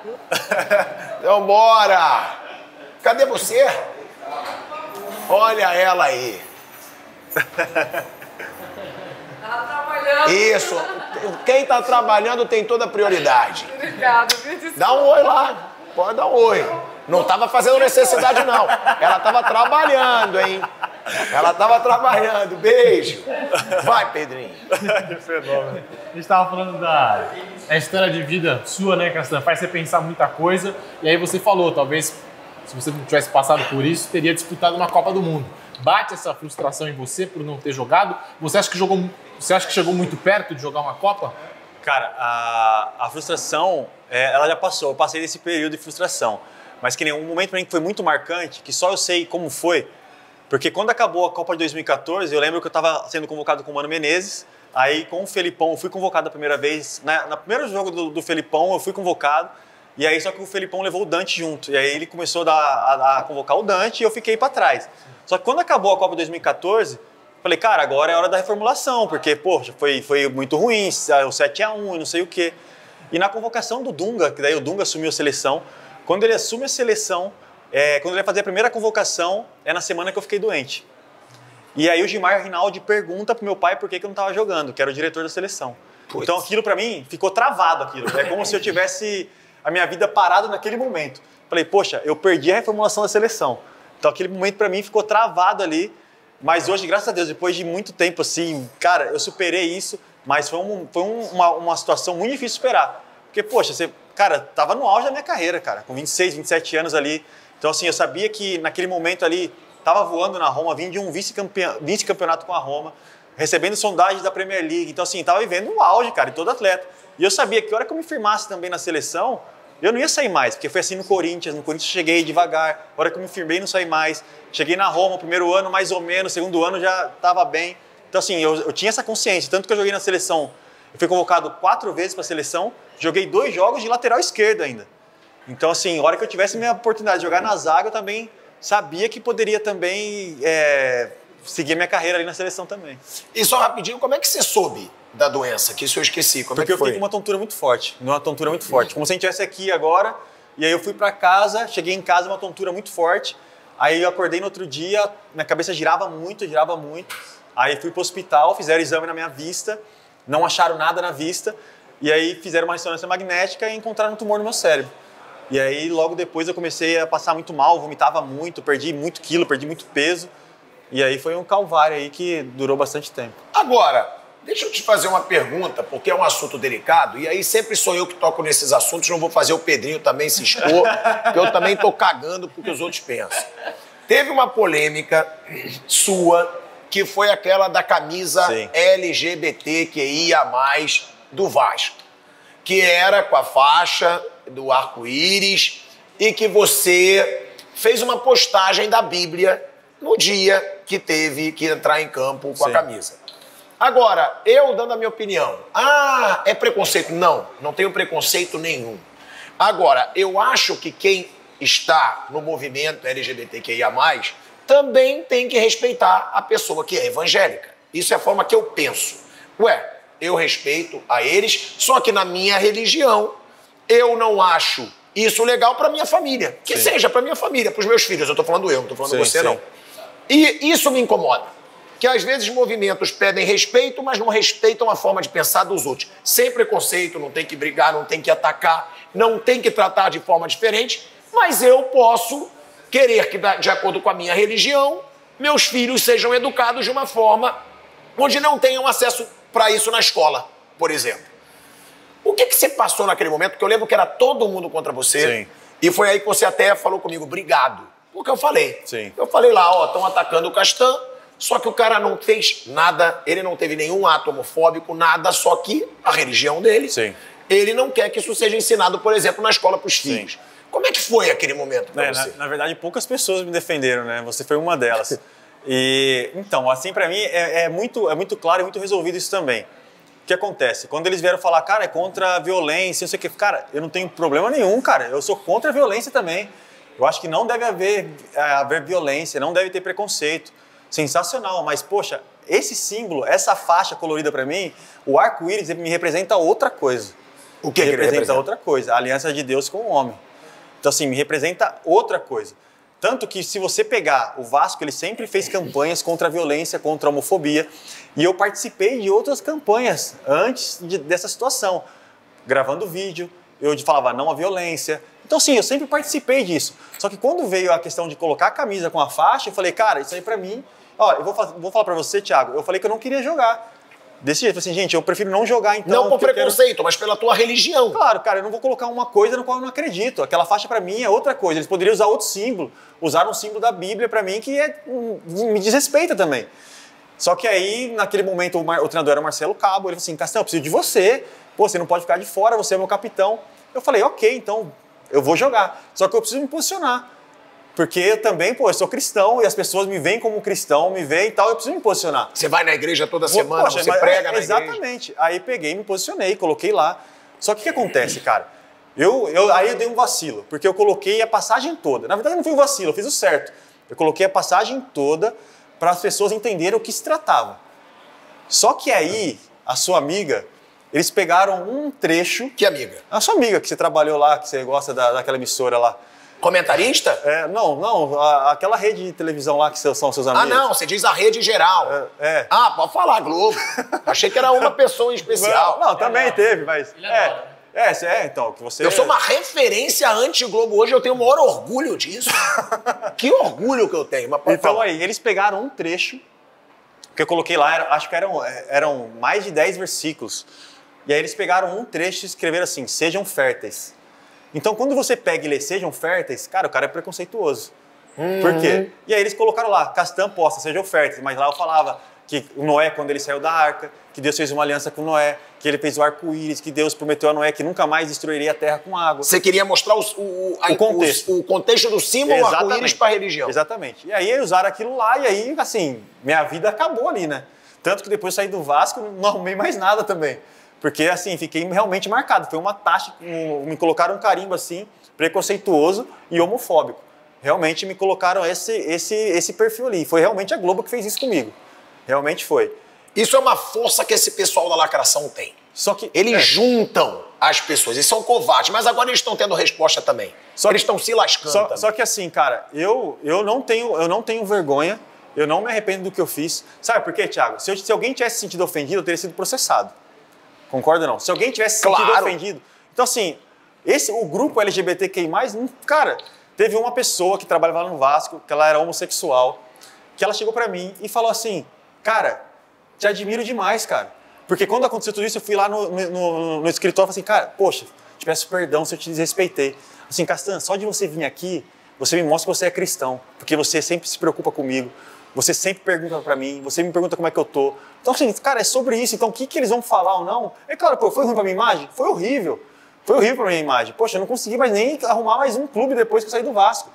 <laughs> Então bora. Cadê você? Olha ela aí. Tá trabalhando. Isso. Quem tá trabalhando tem toda a prioridade. Obrigada. Dá um oi lá. Pode dar um oi. Não tava fazendo necessidade, não. Ela tava trabalhando, hein? Ela tava trabalhando. Beijo. Vai, Pedrinho. <laughs> Que fenômeno. A gente tava falando da, da história de vida sua, né, Castan? Faz você pensar muita coisa. E aí você falou, talvez, se você não tivesse passado por isso, teria disputado uma Copa do Mundo. Bate essa frustração em você por não ter jogado? Você acha que jogou, você acha que chegou muito perto de jogar uma Copa? Cara, a, a frustração, é, ela já passou. Eu passei desse período de frustração. Mas que nem um momento pra mim que foi muito marcante, que só eu sei como foi, porque quando acabou a Copa de 2014, eu lembro que eu estava sendo convocado com o Mano Menezes, aí com o Felipão eu fui convocado a primeira vez, na primeiro jogo do, do Felipão eu fui convocado, e aí só que o Felipão levou o Dante junto, e aí ele começou a, dar- a- a convocar o Dante e eu fiquei para trás. Só que quando acabou a Copa de 2014, falei, cara, agora é hora da reformulação, porque, poxa, foi, foi muito ruim, o 7x1 e não sei o quê. E na convocação do Dunga, que daí o Dunga assumiu a seleção, quando ele assume a seleção, é, quando ele vai fazer a primeira convocação, é na semana que eu fiquei doente. E aí o Gilmar Rinaldi pergunta pro meu pai por que, que eu não estava jogando, que era o diretor da seleção. Putz. Então aquilo para mim ficou travado aquilo. É como se eu <laughs> tivesse a minha vida parada naquele momento. Falei, poxa, eu perdi a reformulação da seleção. Então aquele momento para mim ficou travado ali. Mas hoje, graças a Deus, depois de muito tempo assim, cara, eu superei isso. Mas foi, um- foi um- uma, uma situação muito difícil de superar. Porque, poxa, você, cara, tava no auge da minha carreira, cara, com 26, 27 anos ali. Então, assim, eu sabia que naquele momento ali, tava voando na Roma, vim de um vice-campeonato com a Roma, recebendo sondagens da Premier League. Então, assim, tava vivendo um auge, cara, de todo atleta. E eu sabia que a hora que eu me firmasse também na seleção, eu não ia sair mais, porque foi assim no Corinthians. No Corinthians cheguei devagar, a hora que eu me firmei, não saí mais. Cheguei na Roma, primeiro ano mais ou menos, segundo ano já tava bem. Então, assim, eu, eu tinha essa consciência. Tanto que eu joguei na seleção, eu fui convocado quatro vezes para a seleção, joguei dois jogos de lateral esquerdo ainda. Então, assim, a hora que eu tivesse minha oportunidade de jogar na zaga, eu também sabia que poderia também é, seguir minha carreira ali na seleção também. E só rapidinho, como é que você soube da doença? Que isso eu esqueci. Como Porque é eu que foi? fiquei com uma tontura muito forte, uma tontura muito forte. Como se a gente estivesse aqui agora, e aí eu fui para casa, cheguei em casa, uma tontura muito forte. Aí eu acordei no outro dia, minha cabeça girava muito, girava muito. Aí fui pro hospital, fizeram exame na minha vista, não acharam nada na vista. E aí fizeram uma ressonância magnética e encontraram um tumor no meu cérebro. E aí logo depois eu comecei a passar muito mal, vomitava muito, perdi muito quilo, perdi muito peso. E aí foi um calvário aí que durou bastante tempo. Agora, deixa eu te fazer uma pergunta, porque é um assunto delicado, e aí sempre sou eu que toco nesses assuntos, não vou fazer o Pedrinho também se expor, <laughs> porque eu também tô cagando porque os outros pensam. Teve uma polêmica sua, que foi aquela da camisa Sim. LGBTQIA+, do Vasco, que era com a faixa do arco-íris e que você fez uma postagem da Bíblia no dia que teve que entrar em campo com a Sim. camisa. Agora, eu dando a minha opinião. Ah, é preconceito? Não, não tenho preconceito nenhum. Agora, eu acho que quem está no movimento LGBTQIA, também tem que respeitar a pessoa que é evangélica. Isso é a forma que eu penso. Ué, eu respeito a eles, só que na minha religião eu não acho isso legal para minha família. Que Sim. seja para minha família, para os meus filhos. Eu tô falando eu, não tô falando Sim, você sim. não. E isso me incomoda. Que às vezes movimentos pedem respeito, mas não respeitam a forma de pensar dos outros. Sem preconceito, não tem que brigar, não tem que atacar, não tem que tratar de forma diferente, mas eu posso querer que, de acordo com a minha religião, meus filhos sejam educados de uma forma onde não tenham acesso para isso na escola, por exemplo. O que, que você passou naquele momento? Porque eu lembro que era todo mundo contra você. Sim. E foi aí que você até falou comigo, obrigado. Porque eu falei. Sim. Eu falei lá, ó, estão atacando o Castan, só que o cara não fez nada, ele não teve nenhum ato homofóbico, nada, só que a religião dele, Sim. ele não quer que isso seja ensinado, por exemplo, na escola para os filhos. Como é que foi aquele momento pra É, na, você? na verdade, poucas pessoas me defenderam, né? Você foi uma delas. <laughs> E então, assim, pra mim é, é muito, é muito claro e muito resolvido isso também. O que acontece? Quando eles vieram falar, cara, é contra a violência, não sei o que, cara, eu não tenho problema nenhum, cara. Eu sou contra a violência também. Eu acho que não deve haver, é, haver violência, não deve ter preconceito. Sensacional, mas poxa, esse símbolo, essa faixa colorida pra mim, o arco-íris ele me representa outra coisa. O que, que representa representa? outra coisa, a aliança de Deus com o homem. Então, assim, me representa outra coisa. Tanto que, se você pegar o Vasco, ele sempre fez campanhas contra a violência, contra a homofobia. E eu participei de outras campanhas antes de- dessa situação. Gravando vídeo, eu falava não à violência. Então, sim, eu sempre participei disso. Só que quando veio a questão de colocar a camisa com a faixa, eu falei, cara, isso aí pra mim. Ó, eu vou, fa- vou falar pra você, Thiago, eu falei que eu não queria jogar. Desse jeito, assim, gente, eu prefiro não jogar então. não por eu quero- preconceito, mas pela tua religião. Claro, cara, eu não vou colocar uma coisa no qual eu não acredito. Aquela faixa pra mim é outra coisa. Eles poderiam usar outro símbolo. Usaram um símbolo da Bíblia pra mim que é, hum, me desrespeita também. Só que aí, naquele momento, o, mar- o treinador era o Marcelo Cabo. Ele falou assim: Castão, eu preciso de você. Pô, você não pode ficar de fora, você é meu capitão. Eu falei: ok, então eu vou jogar. Só que eu preciso me posicionar. Porque eu também, pô, eu sou cristão e as pessoas me veem como cristão, me veem e tal, eu preciso me posicionar. Você vai na igreja toda semana, Poxa, você mas- prega é, na igreja. Exatamente. Aí peguei, me posicionei, coloquei lá. Só que o que acontece, cara? Eu, eu, aí eu dei um vacilo, porque eu coloquei a passagem toda. Na verdade, não foi um vacilo, eu fiz o certo. Eu coloquei a passagem toda para as pessoas entenderem o que se tratava. Só que aí, a sua amiga, eles pegaram um trecho. Que amiga? A sua amiga que você trabalhou lá, que você gosta da, daquela emissora lá. Comentarista? É, não, não, a- aquela rede de televisão lá que são são seus Ah, amigos. não, você diz a rede geral. É. Ah, pode falar, Globo. Achei que era uma pessoa em especial. Não, não, também teve, mas. Ele é, adora, é, é, então, que você. Eu sou uma referência anti-Globo hoje, eu tenho o maior orgulho disso. <laughs> que orgulho que eu tenho, mas Então falar. aí, eles pegaram um trecho que eu coloquei lá, era- acho que eram, eram mais de 10 versículos. E aí eles pegaram um trecho e escreveram assim: sejam férteis. Então quando você pega e lê sejam férteis, cara, o cara é preconceituoso. Por quê? E aí eles colocaram lá, Castan posta, sejam férteis. Mas lá eu falava que o Noé, quando ele saiu da arca, que Deus fez uma aliança com Noé, que ele fez o arco-íris, que Deus prometeu a Noé que nunca mais destruiria a terra com água. Você queria mostrar os- o, a- O contexto. os- o contexto do símbolo arco-íris para a religião. Exatamente. E aí usaram aquilo lá e aí, assim, minha vida acabou ali, né? Tanto que depois eu saí do Vasco, não arrumei mais nada também. Porque, assim, fiquei realmente marcado. Foi uma taxa, um- me colocaram um carimbo, assim, preconceituoso e homofóbico. Realmente me colocaram esse, esse, esse perfil ali. Foi realmente a Globo que fez isso comigo. Realmente foi. Isso é uma força que esse pessoal da lacração tem. Só que... Eles é, juntam as pessoas e são covardes, mas agora eles estão tendo resposta também. Só eles estão se lascando Só, só que assim, cara, eu, eu, não tenho, eu não tenho vergonha, eu não me arrependo do que eu fiz. Sabe por quê, Thiago? Se, eu- se alguém tivesse se sentido ofendido, eu teria sido processado. Concorda ou não? Se alguém tivesse se sentido Claro. ofendido. Então, assim, esse, o grupo LGBTQI, não- cara, teve uma pessoa que trabalhava lá no Vasco, que ela era homossexual, que ela chegou pra mim e falou assim: Cara, te admiro demais, cara. Porque quando aconteceu tudo isso, eu fui lá no, no, no- no escritório e falei assim, cara, poxa, te peço perdão se eu te desrespeitei. Assim, Castan, só de você vir aqui, você me mostra que você é cristão, porque você sempre se preocupa comigo, você sempre pergunta pra mim, você me pergunta como é que eu tô. Então, assim, cara, é sobre isso. Então, o que, que eles vão falar ou não? É claro, pô, foi ruim pra minha imagem? Foi horrível. Foi horrível pra minha imagem. Poxa, eu não consegui mais nem arrumar mais um clube depois que eu saí do Vasco.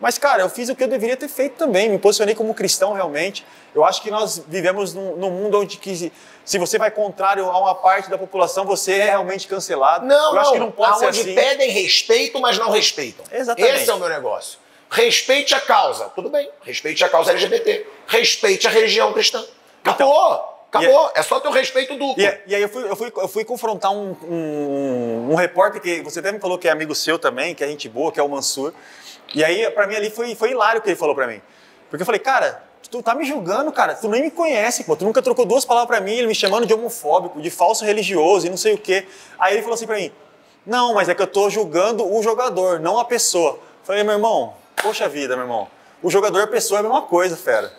Mas, cara, eu fiz o que eu deveria ter feito também, me posicionei como cristão realmente. Eu acho que nós vivemos num, num mundo onde que, se- você vai contrário a uma parte da população, você é realmente cancelado. Não, eu não. acho que não pode ser Aonde assim. pedem respeito, mas não respeitam. Exatamente. Esse é o meu negócio. Respeite a causa. Tudo bem. Respeite a causa LGBT. Respeite a religião cristã. Acabou. Acabou. É só ter o respeito duplo. E, e aí eu fui, eu fui, eu fui confrontar um, um, um repórter que você até me falou que é amigo seu também, que é gente boa, que é o Mansur. E aí, pra mim ali foi, foi hilário o que ele falou pra mim. Porque eu falei, cara, tu tá me julgando, cara, tu nem me conhece, pô, tu nunca trocou duas palavras pra mim, ele me chamando de homofóbico, de falso religioso e não sei o quê. Aí ele falou assim pra mim, não, mas é que eu tô julgando o jogador, não a pessoa. Eu falei, meu irmão, poxa vida, meu irmão, o jogador e a pessoa é a mesma coisa, fera.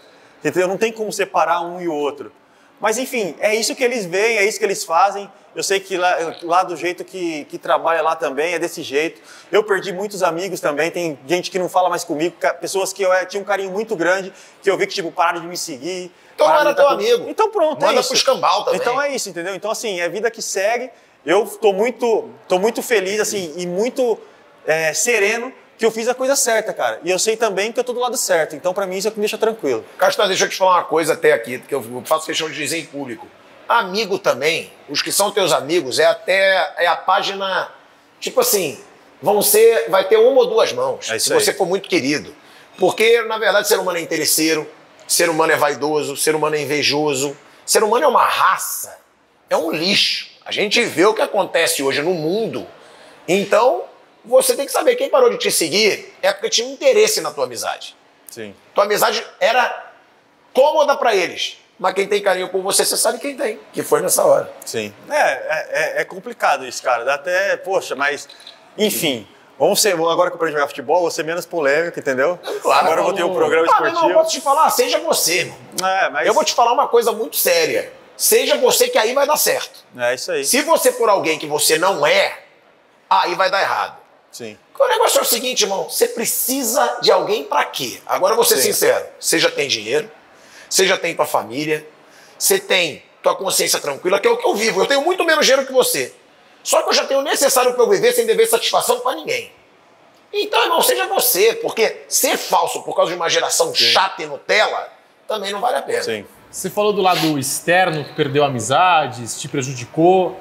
Entendeu? Não tem como separar um e o outro. Mas enfim, é isso que eles veem, é isso que eles fazem. Eu sei que lá, lá do jeito que, que trabalha lá também é desse jeito. Eu perdi muitos amigos também, tem gente que não fala mais comigo, pessoas que eu eh, tinha um carinho muito grande, que eu vi que tipo, pararam de me seguir. Então não era tá teu com- amigo. Então pronto, é Manda isso. pro escambau também. Então é isso, entendeu? Então assim, é vida que segue. Eu tô muito, tô muito feliz assim e muito é, sereno que eu fiz a coisa certa, cara. E eu sei também que eu tô do lado certo. Então, pra mim, isso é que me deixa tranquilo. Castan, deixa eu te falar uma coisa até aqui, que eu faço questão de dizer em público. Amigo também, os que são teus amigos, é até é a página, tipo assim, vão ser, vai ter uma ou duas mãos, É se aí. você for muito querido. Porque, na verdade, ser humano é interesseiro, ser humano é vaidoso, ser humano é invejoso, ser humano é uma raça, é um lixo. A gente vê o que acontece hoje no mundo. Então, você tem que saber, quem parou de te seguir é porque tinha interesse na tua amizade. Sim. Tua amizade era cômoda pra eles. Mas quem tem carinho por você, você sabe quem tem, que foi nessa hora. Sim. É, é, é- é complicado isso, cara. Dá até, poxa, mas, enfim. Vamos ser, agora que eu aprendi a jogar futebol, vou ser menos polêmico, entendeu? Claro. agora eu vou ter um programa Ah, meu irmão, eu esportivo. posso te falar, seja você, irmão. É, mas Eu vou te falar uma coisa muito séria. Seja você que aí vai dar certo. é isso aí. Se você for alguém que você não é, aí vai dar errado. Sim. O negócio é o seguinte, irmão, você precisa de alguém pra quê? Agora eu vou ser Sim. sincero. Você já tem dinheiro, você já tem tua família, você tem tua consciência tranquila, que é o que eu vivo. Eu tenho muito menos dinheiro que você. Só que eu já tenho o necessário pra eu viver sem dever satisfação pra ninguém. Então, irmão, seja você, porque ser falso por causa de uma geração chata e Nutella também não vale a pena. Sim. Você falou do lado externo que perdeu amizades, te prejudicou.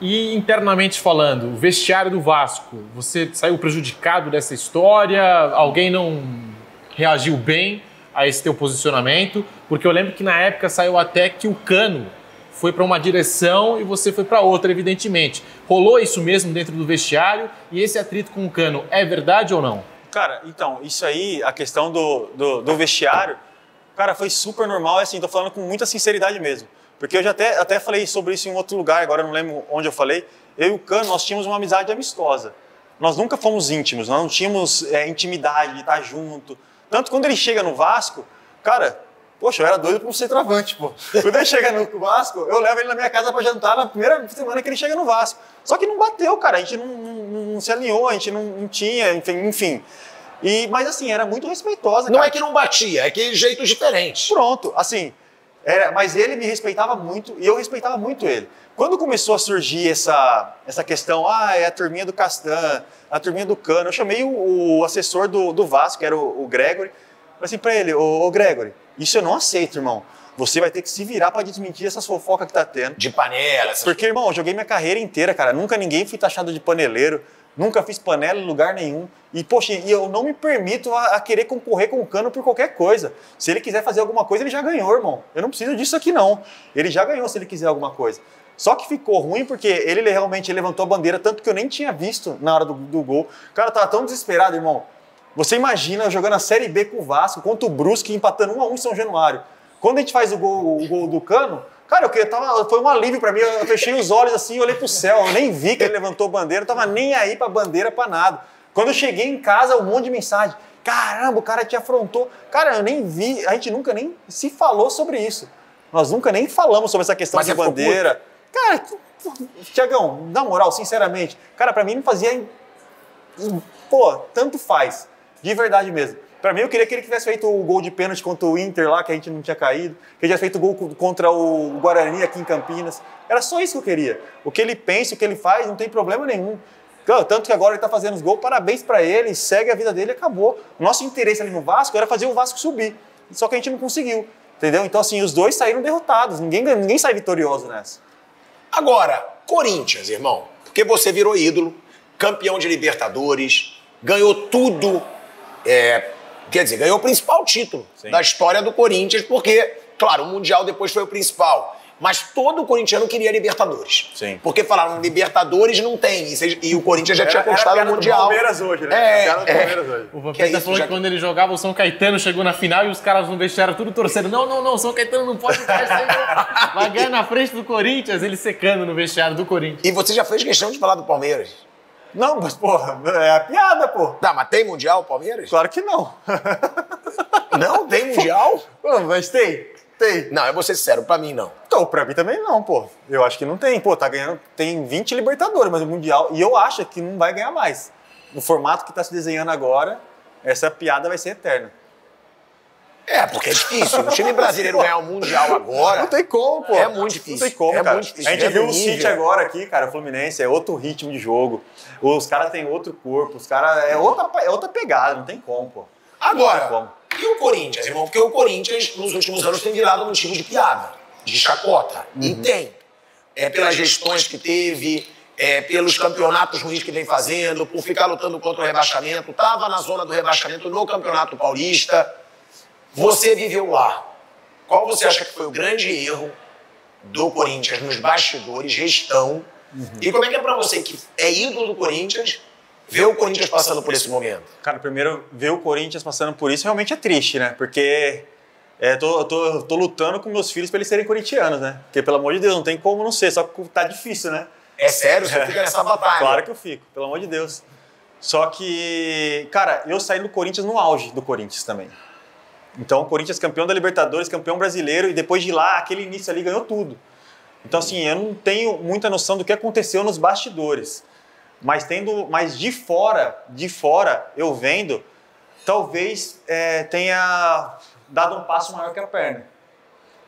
E internamente falando, o vestiário do Vasco, você saiu prejudicado dessa história? Alguém não reagiu bem a esse teu posicionamento? Porque eu lembro que na época saiu até que o Cano foi para uma direção e você foi para outra, evidentemente. Rolou isso mesmo dentro do vestiário? E esse atrito com o Cano é verdade ou não? Cara, então, isso aí, a questão do, do, do vestiário, cara, foi super normal, e assim, tô falando com muita sinceridade mesmo. Porque eu já até, até falei sobre isso em outro lugar, agora eu não lembro onde eu falei. Eu e o Cano, nós tínhamos uma amizade amistosa. Nós nunca fomos íntimos, nós não tínhamos é, intimidade de estar junto. Tanto quando ele chega no Vasco, cara, poxa, eu era doido pra um centroavante, pô. <laughs> Quando ele chega no Vasco, eu levo ele na minha casa pra jantar na primeira semana que ele chega no Vasco. Só que não bateu, cara, a gente não, não- não se alinhou, a gente não, não tinha, enfim. enfim. E, mas assim, era muito respeitosa, Não cara. é que não batia, é que jeitos diferentes. Pronto, assim. Era, mas ele me respeitava muito e eu respeitava muito ele. Quando começou a surgir essa, essa questão, ah, é a turminha do Castan, a turminha do Cano, eu chamei o, o assessor do, do Vasco, que era o, o Gregory, falei assim pra ele, ô, ô Gregory, isso eu não aceito, irmão. Você vai ter que se virar pra desmentir essas fofocas que tá tendo. De panela, essas Porque, irmão, eu joguei minha carreira inteira, cara. Nunca ninguém fui taxado de paneleiro. Nunca fiz panela em lugar nenhum. E, poxa, e eu não me permito a, a querer concorrer com o cano por qualquer coisa. Se ele quiser fazer alguma coisa, ele já ganhou, irmão. Eu não preciso disso aqui, não. Ele já ganhou se ele quiser alguma coisa. Só que ficou ruim porque ele realmente levantou a bandeira, tanto que eu nem tinha visto na hora do, do gol. O cara tava tão desesperado, irmão. Você imagina jogando a Série B com o Vasco, contra o Brusque, empatando 1 a 1 em São Januário. Quando a gente faz o gol, o gol do Cano, cara, eu queria, tava, foi um alívio pra mim. Eu, fechei os olhos assim, olhei pro céu, eu nem vi que ele levantou a bandeira, eu tava nem aí pra bandeira, pra nada. Quando eu cheguei em casa, um monte de mensagem. Caramba, o cara te afrontou. Cara, eu nem vi, a gente nunca nem se falou sobre isso. Nós nunca nem falamos sobre essa questão Mas de bandeira. Cara, Tiagão, na moral, sinceramente, cara, pra mim não fazia pô, tanto faz. De verdade mesmo. Pra mim, eu queria que ele tivesse feito o gol de pênalti contra o Inter lá, que a gente não tinha caído. Que ele tivesse feito o gol co- contra o Guarani aqui em Campinas. Era só isso que eu queria. O que ele pensa, o que ele faz, não tem problema nenhum. Tanto que agora ele tá fazendo os gols, parabéns pra ele, segue a vida dele acabou. Nosso interesse ali no Vasco era fazer o Vasco subir. Só que a gente não conseguiu. Entendeu? Então, assim, os dois saíram derrotados. Ninguém, ninguém sai vitorioso nessa. Agora, Corinthians, irmão, porque você virou ídolo, campeão de Libertadores, ganhou tudo, é, quer dizer, ganhou o principal título Sim. da história do Corinthians, porque, claro, o Mundial depois foi o principal. Mas todo corintiano queria Libertadores. Sim. Porque falaram, Libertadores não tem. E, e o Corinthians já tinha conquistado o Mundial. hoje, É, A piada do é. Palmeiras hoje. O Que é Vampeta isso, falou já- que quando ele jogava, o São Caetano chegou na final e os caras não deixaram tudo torcendo. Não, não, não, o São Caetano não pode. Vai ganhar na frente do Corinthians, ele secando no vestiário do Corinthians. E você já fez questão de falar do Palmeiras. Não, mas, porra, é a piada, pô. Tá, mas tem Mundial, Palmeiras? Claro que não. <laughs> Não, tem Mundial? Pô, mas tem, tem. Não, eu vou ser sincero, pra mim não. Então, pra mim também não, pô. Eu acho que não tem. Pô, tá ganhando, tem 20 Libertadores, mas o Mundial, e eu acho que não vai ganhar mais. No formato que tá se desenhando agora, essa piada vai ser eterna. É, porque é difícil. O time brasileiro ganhar o Mundial agora. Não tem como, pô. É muito difícil. Não tem como, É cara. muito difícil. A gente É viu o City agora aqui, cara, o Fluminense, é outro ritmo de jogo. Os caras têm outro corpo, os caras. É outra, é outra pegada, não tem como, pô. Agora, Não tem como. e o Corinthians, irmão? Porque o Corinthians, nos últimos anos, tem virado motivo de piada, de chacota. Uhum. E tem. É pelas gestões que teve, é pelos campeonatos ruins que vem fazendo, por ficar lutando contra o rebaixamento. Tava na zona do rebaixamento no Campeonato Paulista. Você viveu lá. Qual você acha que foi o grande erro do Corinthians nos bastidores, gestão? Uhum. E como é que é pra você que é ídolo do Corinthians, ver o Corinthians passando por esse momento? Cara, primeiro, ver o Corinthians passando por isso realmente é triste, né? Porque é, tô, eu tô, tô lutando com meus filhos pra eles serem corintianos, né? Porque, pelo amor de Deus, não tem como não ser, só que tá difícil, né? É sério? Você fica nessa batalha. Claro que eu fico, pelo amor de Deus. Só que, cara, eu saí do Corinthians no auge do Corinthians também. Então, o Corinthians campeão da Libertadores, campeão brasileiro, e depois de lá, aquele início ali ganhou tudo. Então, assim, eu não tenho muita noção do que aconteceu nos bastidores. Mas tendo, mas de fora, de fora, eu vendo, talvez é, tenha dado um passo maior que a perna.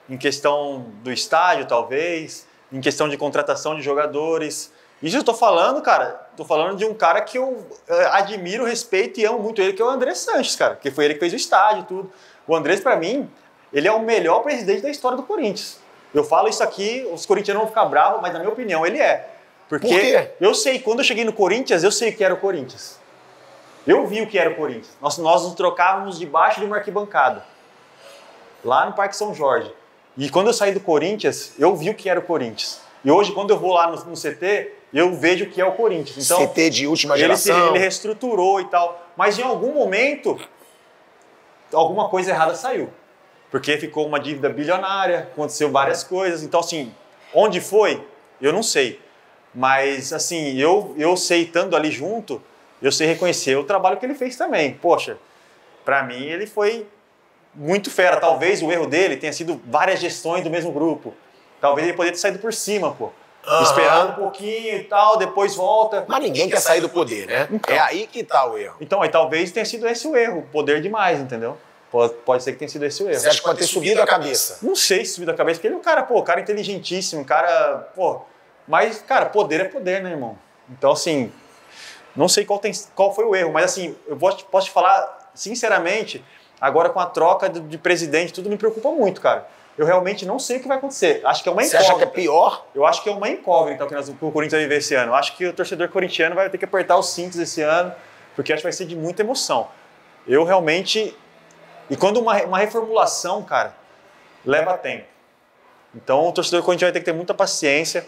Em questão do estádio, talvez, em questão de contratação de jogadores. Isso eu tô falando, cara, tô falando de um cara que eu é, admiro, respeito e amo muito ele, que é o André Sanches, cara, que foi ele que fez o estádio e tudo. O Andrés, para mim, ele é o melhor presidente da história do Corinthians. Eu falo isso aqui, os corintianos vão ficar bravos, mas na minha opinião ele é. Porque Por quê? eu sei, quando eu cheguei no Corinthians, eu sei o que era o Corinthians. Eu vi o que era o Corinthians. Nós, nós nos trocávamos debaixo de uma arquibancada, lá no Parque São Jorge. E quando eu saí do Corinthians, eu vi o que era o Corinthians. E hoje, quando eu vou lá no, no CT, eu vejo o que é o Corinthians. Então, CT de última ele, geração. ele reestruturou e tal. Mas em algum momento, alguma coisa errada saiu. Porque ficou uma dívida bilionária, aconteceu várias coisas. Então, assim, onde foi? Eu não sei. Mas, assim, eu, eu sei, estando ali junto, eu sei reconhecer o trabalho que ele fez também. Poxa, para mim ele foi muito fera. Talvez o erro dele tenha sido várias gestões do mesmo grupo. Talvez ele poderia ter saído por cima, pô. Esperando um pouquinho e tal, depois volta. Mas ninguém quer sair do poder, né? Então. É aí que tá o erro. Então, aí talvez tenha sido esse o erro, poder demais, entendeu? Pode, pode ser que tenha sido esse o erro. Você acha que pode ter subido a cabeça? Não sei se subiu da cabeça, porque ele é um cara, pô, cara inteligentíssimo, um cara, pô. Mas, cara, poder é poder, né, irmão? Então, assim, não sei qual, tem, qual foi o erro, mas, assim, eu posso, posso te falar, sinceramente, agora com a troca de, de presidente, tudo me preocupa muito, cara. Eu realmente não sei o que vai acontecer. Acho que é uma Você acha que é incógnita. pior? Eu acho que é uma incógnita o que, o Corinthians vai viver esse ano. Eu acho que o torcedor corintiano vai ter que apertar os cintos esse ano, porque acho que vai ser de muita emoção. Eu realmente. E quando uma, uma reformulação, cara, leva tempo. Então o torcedor corintiano vai ter que ter muita paciência,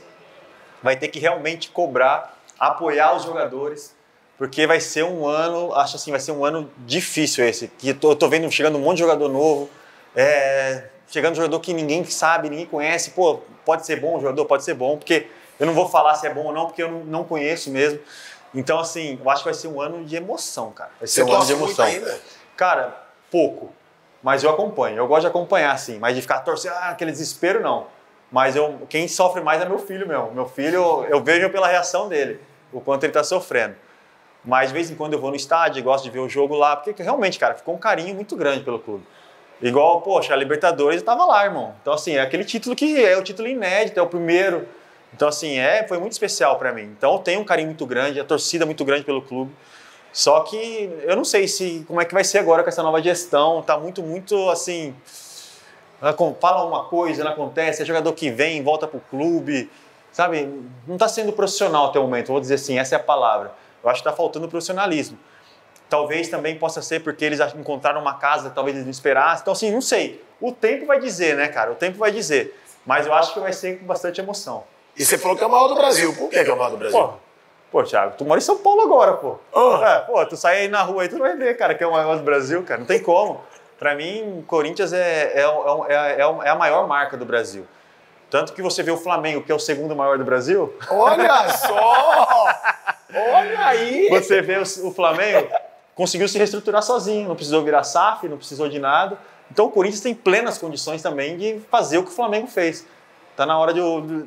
vai ter que realmente cobrar, apoiar os jogadores, porque vai ser um ano, acho assim, vai ser um ano difícil esse. Que eu tô, eu tô vendo chegando um monte de jogador novo, é, chegando jogador que ninguém sabe, ninguém conhece. Pô, pode ser bom o jogador, pode ser bom, porque eu não vou falar se é bom ou não, porque eu não, não conheço mesmo. Então, assim, eu acho que vai ser um ano de emoção, cara. Vai ser Você um ano de emoção. Cara, pouco. Mas eu acompanho. Eu gosto de acompanhar, assim. Mas de ficar torcendo, ah, aquele desespero, não. Mas eu, quem sofre mais é meu filho, meu. Meu filho, eu vejo pela reação dele, o quanto ele tá sofrendo. Mas de vez em quando eu vou no estádio, gosto de ver o jogo lá, porque realmente, cara, ficou um carinho muito grande pelo clube. Igual, poxa, a Libertadores eu tava lá, irmão. Então, assim, é aquele título que é o título inédito, é o primeiro. Então, assim, é, foi muito especial para mim. Então, eu tenho um carinho muito grande, a torcida muito grande pelo clube. Só que eu não sei se como é que vai ser agora com essa nova gestão. Tá muito, muito assim. Fala uma coisa, não acontece, é jogador que vem, volta pro clube, sabe? Não está sendo profissional até o momento, vou dizer assim, essa é a palavra. Eu acho que está faltando profissionalismo. Talvez também possa ser porque eles encontraram uma casa, talvez eles não esperassem. Então, assim, não sei. O tempo vai dizer, né, cara? O tempo vai dizer. Mas eu acho que vai ser com bastante emoção. E você falou que é o maior do Brasil. Por que é o maior do Brasil? Pô, pô, Thiago, tu mora em São Paulo agora, pô. Ah. É, pô, tu sai aí na rua aí, tu vai ver, cara, que é o maior do Brasil, cara. Não tem como. Pra mim, Corinthians é, é, é, é, é é a maior marca do Brasil. Tanto que você vê o Flamengo, que é o segundo maior do Brasil, Olha só! <laughs> Olha aí! você vê o, o Flamengo conseguiu se reestruturar sozinho, não precisou virar SAF, não precisou de nada. Então o Corinthians tem plenas condições também de fazer o que o Flamengo fez. Tá na hora de.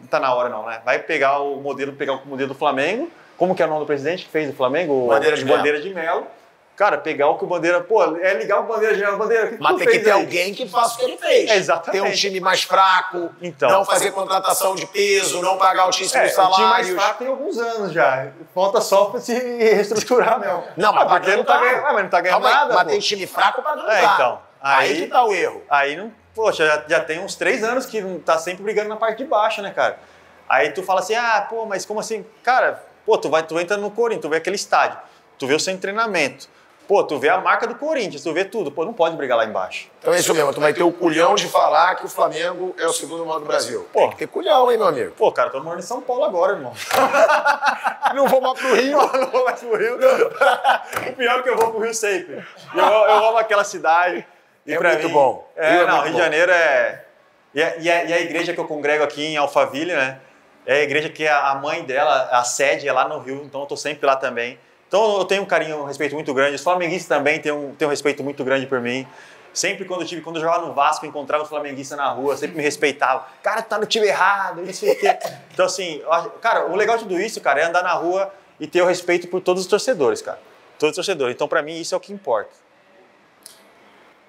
Tá na hora não, né? Vai pegar o modelo, pegar o modelo do Flamengo. Como que é o nome do presidente que fez o Flamengo? Bandeira de Melo. Bandeira de Melo. Cara, pegar o que o Bandeira. Pô, é ligar o Bandeira. Bandeira, o que Mas tem que ter aí? alguém que faça o que ele fez. É, exatamente. Ter um time mais fraco, Então. não fazer contratação de peso, não pagar altíssimos É, o time mais salários. fraco tem alguns anos já. Falta só pra se reestruturar mesmo. Não, mas Ah, porque não tá tá. ganhando, ah, mas não tá ganhando Calma aí, nada. Mas pô. tem time fraco pra não É, tá. então. Aí, Aí- que tá o erro. Aí não. Poxa, já, já tem uns três anos que não tá sempre brigando na parte de baixo, né, cara? Aí tu fala assim, ah, pô, mas como assim? Cara, pô, tu vai, tu entra no Corinthians, tu vê aquele estádio, tu vê o de treinamento, pô, tu vê a marca do Corinthians, tu vê tudo, pô, não pode brigar lá embaixo. Então é isso mesmo, tu vai ter o culhão de falar que o Flamengo é o segundo maior do Brasil. Pô. Tem que ter culhão, hein, meu amigo? Pô, cara, tô morando em São Paulo agora, irmão. <laughs> Não vou mais pro Rio. Eu não vou mais pro Rio. <laughs> o pior é que eu vou pro Rio sempre. Eu, eu amo aquela cidade. E É muito mim- bom. É, Rio é não, muito Rio de. Janeiro é. E a, e, a, e a igreja que eu congrego aqui em Alphaville, né? É a igreja que a mãe dela, a sede é lá no Rio, então eu tô sempre lá também. Então eu tenho um carinho, um respeito muito grande. Os flamenguistas também têm um, têm um respeito muito grande por mim. Sempre quando eu tive, quando eu jogava no Vasco, encontrava os flamenguistas na rua, sempre me respeitavam. Cara, tu tá no time errado, o. Então, assim, cara, o legal de tudo isso, cara, é andar na rua e ter o respeito por todos os torcedores, cara. Todos os torcedores. Então, pra mim, isso é o que importa.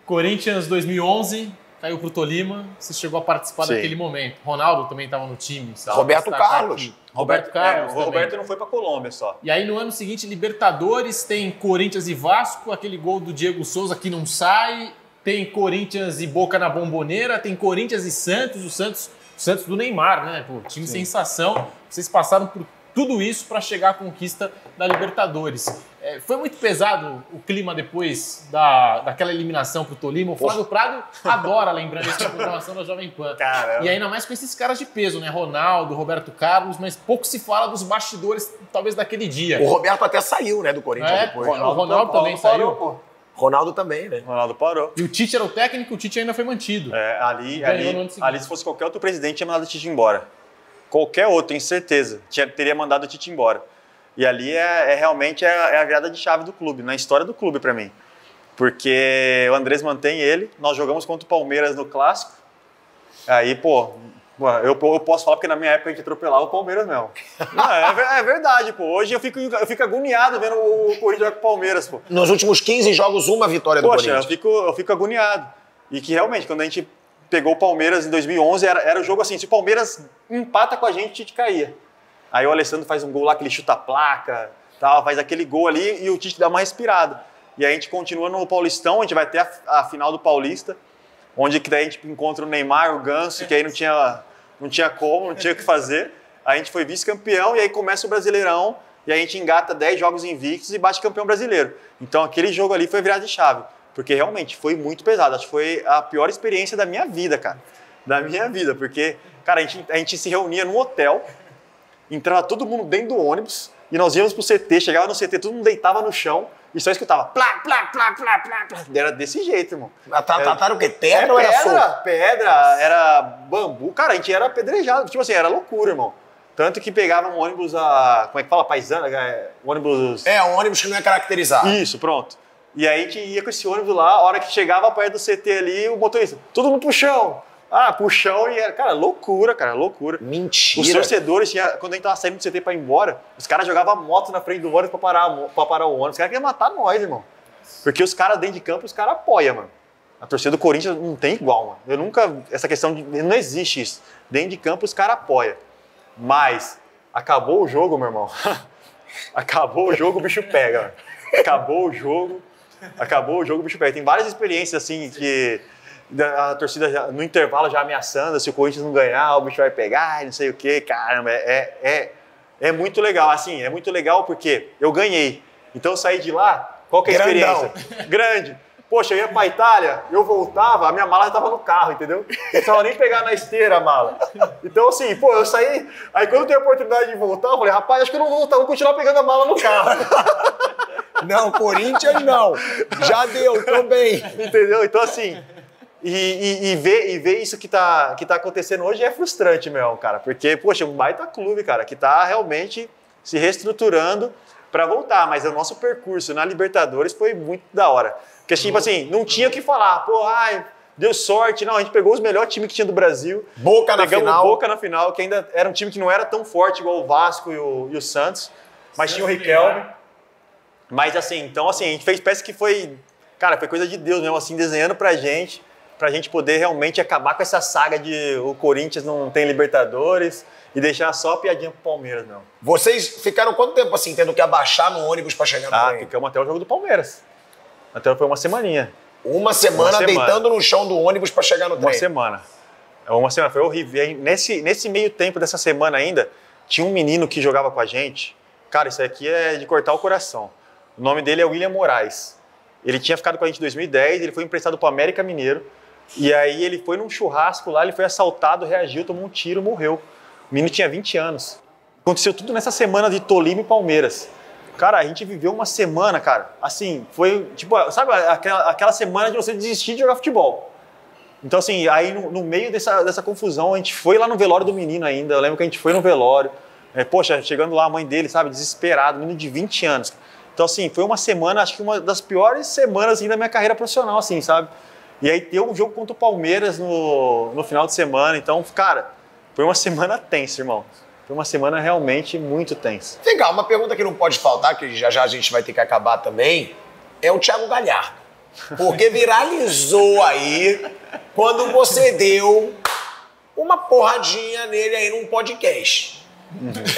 Corinthians 2011, caiu pro Tolima, você chegou a participar Sim. daquele momento. Ronaldo também estava no time. sabe? Roberto Destacar Carlos. aqui. Roberto Carlos É, o também. Roberto não foi pra Colômbia só. E aí no ano seguinte, Libertadores, tem Corinthians e Vasco, aquele gol do Diego Souza que não sai, tem Corinthians e Boca na Bomboneira, tem Corinthians e Santos, o Santos, o Santos do Neymar, né? Pô, time sensação. Vocês passaram por tudo isso para chegar à conquista da Libertadores. É, foi muito pesado o clima depois da, daquela eliminação pro Tolima. O Flávio Prado adora lembrando essa programação da Jovem Pan. Caramba. E ainda mais com esses caras de peso, né? Ronaldo, Roberto Carlos, mas pouco se fala dos bastidores, talvez, daquele dia. O Roberto até saiu, né, do Corinthians É, depois. o Ronaldo também saiu. pô. Ronaldo também, né? Ronaldo parou. E o Tite era o técnico, o Tite ainda foi mantido. É, ali, Ganhou no ano ali, ali, se fosse qualquer outro presidente, tinha mandado o Tite embora. Qualquer outro, tenho certeza, tinha, teria mandado o Tite embora. E ali é, é realmente é, é a virada de chave do clube, na história do clube pra mim. Porque o Andrés mantém ele, nós jogamos contra o Palmeiras no Clássico. Aí, pô, eu, eu posso falar porque na minha época a gente atropelava o Palmeiras mesmo. <laughs> Não, é, é verdade, pô. Hoje eu fico, eu fico agoniado vendo o Corinthians jogar com o Palmeiras, pô. Nos últimos 15 jogos, uma vitória do Poxa, eu Corinthians. fico, eu fico agoniado. E que realmente, quando a gente pegou o Palmeiras em 2011, era, era o jogo assim: se o Palmeiras empata com a gente, a gente caía. Aí o Alessandro faz um gol lá que ele chuta a placa, tal, faz aquele gol ali e o Tite dá uma respirada. E a gente continua no Paulistão, a gente vai ter a, a final do Paulista, onde que daí a gente encontra o Neymar, o Ganso, que aí não tinha, não tinha como, não tinha o que fazer. A gente foi vice-campeão e aí começa o Brasileirão e a gente engata 10 jogos invictos e bate campeão brasileiro. Então aquele jogo ali foi virada de chave, porque realmente foi muito pesado. Acho que foi a pior experiência da minha vida, cara. Da minha vida, porque, cara, a gente, a gente se reunia num hotel, entrava todo mundo dentro do ônibus e nós íamos pro CT, chegava no CT, todo mundo deitava no chão e só escutava plá, plá, plá, plá, plá, plá. Era desse jeito, irmão. Mas tá- É. Trataram o quê? Pedra ou era pedra, pedra, era bambu. Cara, a gente era apedrejado. Tipo assim, era loucura, irmão. Tanto que pegava um ônibus, a, como é que fala? Paisana? É, ônibus... É, um ônibus que não é caracterizado. Isso, pronto. E aí a gente ia com esse ônibus lá, a hora que chegava perto do CT ali, o motorista, todo mundo pro chão. Ah, chão e era, cara, loucura, cara, loucura. Os Mentira. torcedores, tinha, quando a gente tava saindo do CT pra ir embora, os caras jogavam moto na frente do ônibus pra parar, pra parar o ônibus. Os caras queriam matar nós, irmão. Porque os caras dentro de campo, os caras apoiam, mano. A torcida do Corinthians não tem igual, mano. Eu nunca. Essa questão de. Não existe isso. Dentro de campo, os caras apoiam. Mas, acabou o jogo, meu irmão. <laughs> acabou o jogo, o bicho pega, mano. Acabou o jogo. Acabou o jogo, o bicho pega. Tem várias experiências assim que a torcida já- no intervalo já ameaçando, se o Corinthians não ganhar, o bicho vai pegar e não sei o quê. Caramba, é, é, é muito legal. Assim, é muito legal porque eu ganhei. Então eu saí de lá, qual que é a Grandão. experiência? Grande. Poxa, eu ia pra Itália, eu voltava, a minha mala já tava no carro, entendeu? Não precisava nem pegar na esteira a mala. Então, assim, pô, eu saí. Aí quando eu tenho a oportunidade de voltar, eu falei, rapaz, acho que eu não vou voltar, vou continuar pegando a mala no carro. Não, Corinthians não. Já deu, tô bem. Entendeu? Então, assim, e, e, e ver, e ver isso que tá, que tá acontecendo hoje é frustrante mesmo, cara. Porque, poxa, um baita clube, cara, que tá realmente se reestruturando para voltar. Mas o nosso percurso na Libertadores foi muito da hora. Porque, tipo assim, não tinha o que falar. Pô, ai, deu sorte. Não, a gente pegou os melhores times que tinha do Brasil. Boca na Pegamos final. Boca na final, que ainda era um time que não era tão forte igual o Vasco e o, e o Santos. Mas tinha o Riquelme. Mas assim, então assim, a gente fez, parece que foi, cara, foi coisa de Deus mesmo, assim, desenhando pra gente, pra gente poder realmente acabar com essa saga de o Corinthians não tem Libertadores e deixar só a piadinha pro Palmeiras, não. Vocês ficaram quanto tempo assim, tendo que abaixar no ônibus pra chegar no Ah, ficamos até o jogo do Palmeiras. Até foi uma semaninha. Uma semana Uma semana. deitando no chão do ônibus pra chegar no Uma treino. semana. É Uma semana, foi horrível. Aí, nesse, nesse meio tempo dessa semana ainda, tinha um menino que jogava com a gente. Cara, isso aqui é de cortar o coração. O nome dele é William Moraes. Ele tinha ficado com a gente em 2010, ele foi emprestado para o América Mineiro. E aí ele foi num churrasco lá, ele foi assaltado, reagiu, tomou um tiro, morreu. O menino tinha 20 anos. Aconteceu tudo nessa semana de Tolima e Palmeiras. Cara, a gente viveu uma semana, cara. Assim, foi tipo, sabe aquela, aquela semana de você desistir de jogar futebol. Então, assim, aí no, no meio dessa, dessa confusão, a gente foi lá no velório do menino ainda. Eu lembro que a gente foi no velório. É, poxa, chegando lá, a mãe dele, sabe, desesperado, menino de 20 anos. Então, assim, foi uma semana, acho que uma das piores semanas assim, da minha carreira profissional, assim, sabe? E aí deu um jogo contra o Palmeiras no, no final de semana. Então, cara, foi uma semana tensa, irmão. Foi uma semana realmente muito tensa. Cá, uma pergunta que não pode faltar, que já já a gente vai ter que acabar também, é o Thiago Galhardo. Porque viralizou aí quando você deu uma porradinha nele aí num podcast.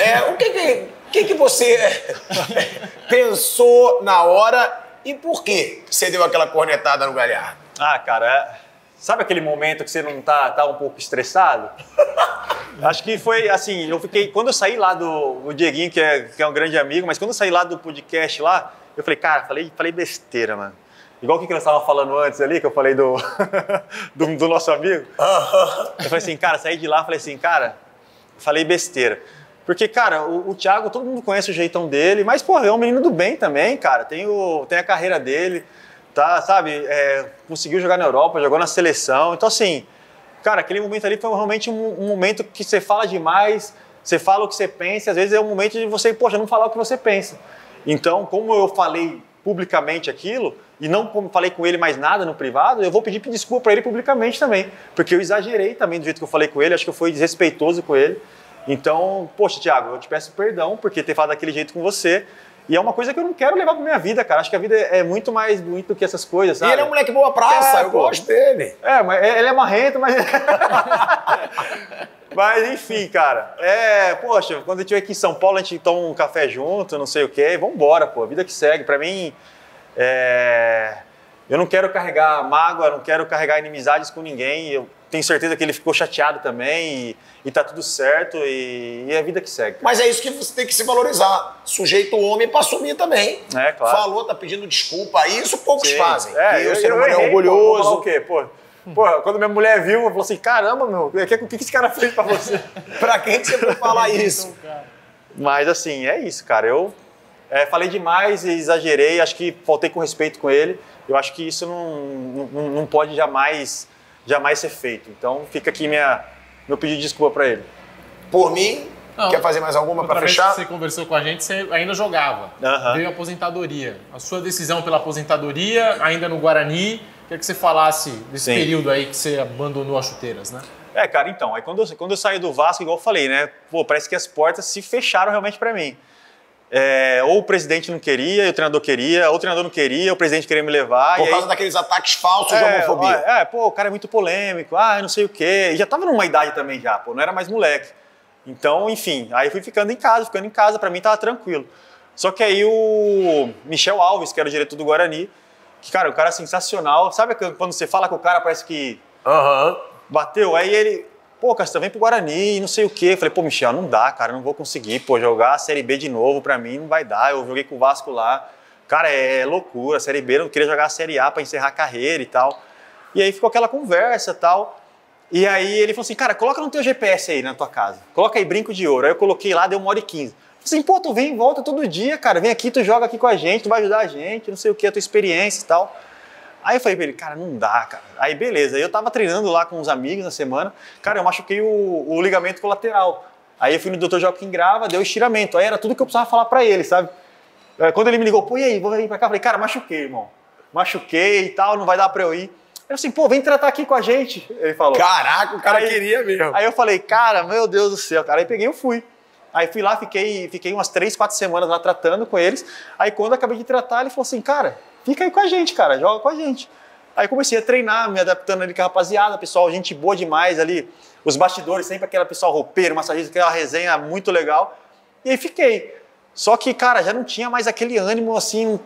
É, o que que, que que você <laughs> pensou na hora e por que você deu aquela cornetada no Galhardo? Ah, cara, é- sabe aquele momento que você não tá, tá um pouco estressado? <laughs> Acho que foi assim, eu fiquei. Quando eu saí lá do. O Dieguinho, que é, que é um grande amigo, mas quando eu saí lá do podcast lá, eu falei, cara, falei, falei besteira, mano. Igual o que nós estávamos falando antes ali, que eu falei do, <laughs> do, do nosso amigo. Eu falei assim, cara, saí de lá, falei assim, cara, falei besteira. Porque, cara, o, o Thiago, todo mundo conhece o jeitão dele, mas, pô, é um menino do bem também, cara. Tem, o, tem a carreira dele, tá, sabe? É, conseguiu jogar na Europa, jogou na seleção. Então, assim, cara, aquele momento ali foi realmente um, um momento que você fala demais, você fala o que você pensa, às vezes é um momento de você, poxa, não falar o que você pensa. Então, como eu falei publicamente aquilo, e não falei com ele mais nada no privado, eu vou pedir desculpa para ele publicamente também, porque eu exagerei também do jeito que eu falei com ele, acho que eu fui desrespeitoso com ele. Então, poxa, Thiago, eu te peço perdão por ter falado daquele jeito com você. E é uma coisa que eu não quero levar pra minha vida, cara. Acho que a vida é muito mais bonita do que essas coisas, E sabe? ele é um moleque boa praça, É, eu pô. gosto dele. É, mas ele é marrento, mas. <laughs> mas enfim, cara. É, poxa, quando a gente estiver aqui em São Paulo, a gente toma um café junto, não sei o quê. Vambora, pô. Vida que segue. Pra mim, é, eu não quero carregar mágoa, não quero carregar inimizades com ninguém. Eu tenho certeza que ele ficou chateado também e, e tá tudo certo e, e é a vida que segue. Mas é isso que você tem que se valorizar. Sujeito homem pra assumir também. É, claro. Falou, tá pedindo desculpa. Isso poucos Sim. fazem. É, e eu, o ser eu humano é errei, orgulhoso. o quê, pô? Pô, quando minha mulher viu, ela falou assim: caramba, meu, o que, que esse cara fez pra você? <laughs> Pra quem que você foi falar isso? Mas assim, é isso, cara. Eu é, falei demais e exagerei, acho que faltei com respeito com ele. Eu acho que isso não, não, não pode jamais, jamais ser feito. Então fica aqui minha, meu pedido de desculpa pra ele. Por mim, Não. quer fazer mais alguma Outra pra vez fechar? que você conversou com a gente, você ainda jogava. Aham. Veio a aposentadoria. A sua decisão pela aposentadoria, ainda no Guarani, queria que você falasse desse Sim. período aí que você abandonou as chuteiras, né? É, cara, então, aí quando eu, quando eu saí do Vasco, igual eu falei, né? Pô, parece que as portas se fecharam realmente pra mim. É, ou o presidente não queria, o treinador queria, ou o treinador não queria, o presidente queria me levar. Por e causa aí, daqueles ataques falsos de é, homofobia. É, pô, o cara é muito polêmico, ah, não sei o quê. E já tava numa idade também já, pô, não era mais moleque. Então, enfim, aí fui ficando em casa, ficando em casa, pra mim tava tranquilo. Só que aí o Michel Alves, que era o diretor do Guarani, que, cara, o cara é sensacional. Sabe quando você fala com o cara, parece que Aham. bateu? Aí ele, pô, Castão, vem pro Guarani, não sei o quê. Falei, pô, Michel, não dá, cara, não vou conseguir, pô, jogar a Série B de novo, pra mim não vai dar. Eu joguei com o Vasco lá. Cara, é loucura, a Série B, eu não queria jogar a Série A pra encerrar a carreira e tal. E aí ficou aquela conversa e tal. E aí ele falou assim, cara, coloca no teu GPS aí na tua casa. Coloca aí brinco de ouro. Aí eu coloquei lá, deu uma hora e quinze. Assim, pô, tu vem volta todo dia, cara. Vem aqui, tu joga aqui com a gente, tu vai ajudar a gente, não sei o que, a tua experiência e tal. Aí eu falei pra ele, cara, não dá, cara. Aí beleza, aí eu tava treinando lá com uns amigos na semana. Cara, eu machuquei o, o ligamento colateral. Aí eu fui no Dr. Joaquim Grava, deu estiramento. Aí era tudo que eu precisava falar pra ele, sabe? Quando ele me ligou, pô, e aí, vou vir pra cá? Eu falei, cara, machuquei, irmão. Machuquei e tal, não vai dar pra eu ir. Ele assim, pô, vem tratar aqui com a gente. Ele falou. Caraca, o cara Aí- queria mesmo. Aí eu falei, cara, meu Deus do céu, cara. Aí peguei e eu fui. Aí fui lá, fiquei, fiquei umas três, quatro semanas lá tratando com eles. Aí quando eu acabei de tratar, ele falou assim, cara, fica aí com a gente, cara, joga com a gente. Aí comecei a treinar, me adaptando ali com a rapaziada, pessoal, gente boa demais ali. Os bastidores, sempre aquela pessoal roupeiro, massagista, aquela resenha muito legal. E aí fiquei. Só que, cara, já não tinha mais aquele ânimo assim.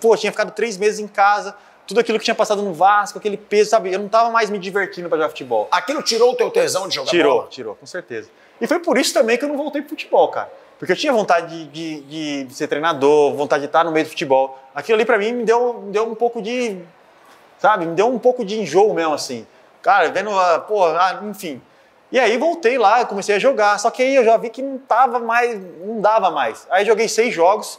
Pô, tinha ficado três meses em casa, tudo aquilo que tinha passado no Vasco, aquele peso, sabe? Eu não tava mais me divertindo para jogar futebol. Aquilo tirou o teu tesão de jogar Tirou, bola? tirou, com certeza. E foi por isso também que eu não voltei pro futebol, cara. Porque eu tinha vontade de, de, de ser treinador, vontade de estar no meio do futebol. Aquilo ali pra mim me deu, me deu um pouco de. Sabe? Me deu um pouco de enjoo mesmo, assim. Cara, vendo, a, ah, enfim. E aí voltei lá, comecei a jogar. Só que aí eu já vi que não tava mais, não dava mais. Aí joguei seis jogos.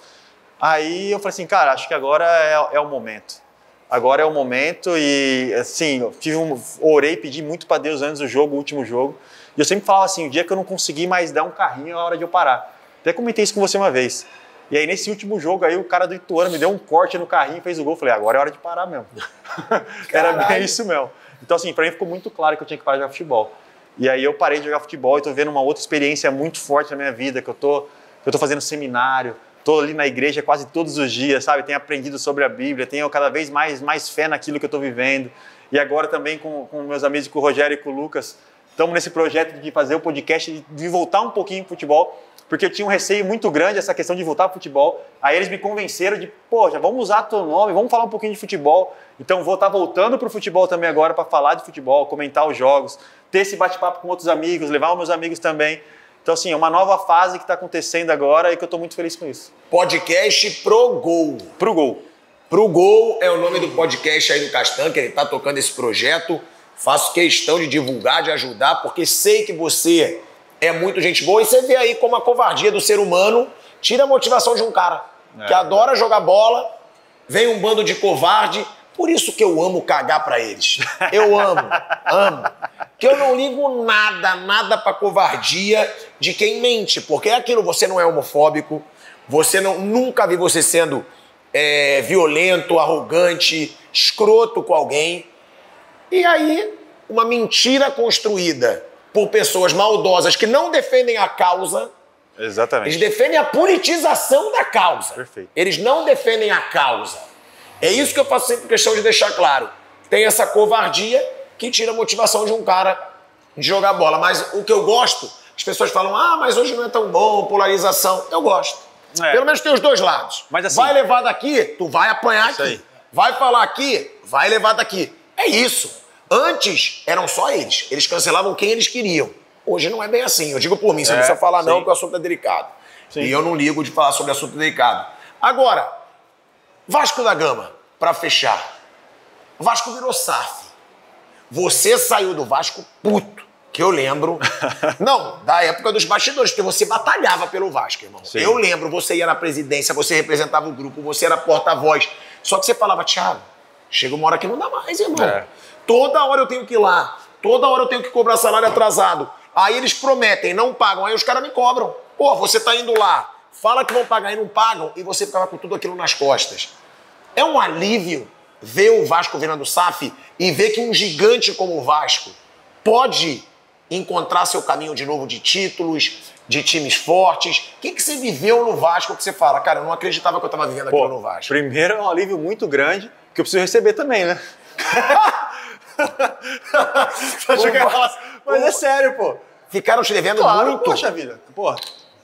Aí eu falei assim, cara, acho que agora é, é o momento. Agora é o momento e assim, eu tive um, orei, pedi muito para Deus antes do jogo, o último jogo. E eu sempre falava assim, o dia que eu não conseguir mais dar um carrinho é a hora de eu parar. Até comentei isso com você uma vez. E aí nesse último jogo aí o cara do Ituano me deu um corte no carrinho e fez o gol. Eu falei, agora é hora de parar mesmo. <laughs> Era bem isso mesmo. Então assim, para mim ficou muito claro que eu tinha que parar de jogar futebol. E aí eu parei de jogar futebol e tô vendo uma outra experiência muito forte na minha vida, que eu tô, que eu tô fazendo seminário, tô ali na igreja quase todos os dias, sabe? Tenho aprendido sobre a Bíblia, tenho cada vez mais, mais fé naquilo que eu tô vivendo. E agora também com, com meus amigos, com o Rogério e com o Lucas, estamos nesse projeto de fazer o podcast, de, de voltar um pouquinho pro futebol, porque eu tinha um receio muito grande essa questão de voltar pro futebol. Aí eles me convenceram de, poxa, vamos usar teu nome, vamos falar um pouquinho de futebol. Então vou estar voltando pro futebol também agora para falar de futebol, comentar os jogos, ter esse bate-papo com outros amigos, levar os meus amigos também. Então assim, é uma nova fase que está acontecendo agora e que eu estou muito feliz com isso. Podcast Pro Gol. Pro gol. Pro Gol é o nome do podcast aí do Castan, que ele tá tocando esse projeto. Faço questão de divulgar, de ajudar, porque sei que você é muito gente boa e você vê aí como a covardia do ser humano tira a motivação de um cara É, que adora jogar bola, vem um bando de covarde. Por isso que eu amo cagar pra eles. Eu amo, <laughs> amo. Que eu não ligo nada, nada pra covardia de quem mente, porque é aquilo, você não é homofóbico, você não nunca vi você sendo é, violento, arrogante, escroto com alguém. E aí, uma mentira construída por pessoas maldosas que não defendem a causa, eles Exatamente. defendem a politização da causa. Perfeito. Eles não defendem a causa. É isso que eu faço sempre questão de deixar claro. Tem essa covardia que tira a motivação de um cara de jogar bola. Mas o que eu gosto, as pessoas falam, ah, mas hoje não é tão bom, polarização. Eu gosto. É. Pelo menos tem os dois lados. Mas assim- vai levar daqui, tu vai apanhar aqui. aí. Vai falar aqui, vai levar daqui. É isso. Antes eram só eles. Eles cancelavam quem eles queriam. Hoje não é bem assim. Eu digo por mim, você É, não precisa falar não, sim. porque o assunto é delicado. Sim. E eu não ligo de falar sobre assunto delicado. Agora, Vasco da Gama, pra fechar. Vasco virou SAF. Você saiu do Vasco puto, que eu lembro. <laughs> não, da época dos bastidores, porque você batalhava pelo Vasco, irmão. Sim. Eu lembro, você ia na presidência, você representava o grupo, você era porta-voz. Só que você falava, Thiago, chega uma hora que não dá mais, irmão. É. Toda hora eu tenho que ir lá. Toda hora eu tenho que cobrar salário atrasado. Aí eles prometem, não pagam. Aí os caras me cobram. Pô, você tá indo lá, fala que vão pagar e não pagam, e você ficava com tudo aquilo nas costas. É um alívio ver o Vasco virando SAF e ver que um gigante como o Vasco pode encontrar seu caminho de novo de títulos, de times fortes. O que, que você viveu no Vasco que você fala, cara, eu não acreditava que eu tava vivendo aquilo no Vasco. primeiro é um alívio muito grande que eu preciso receber também, né? <laughs> Achei que eu ia falar assim, Mas é sério, pô. Ficaram te devendo Claro, muito. poxa vida. Pô,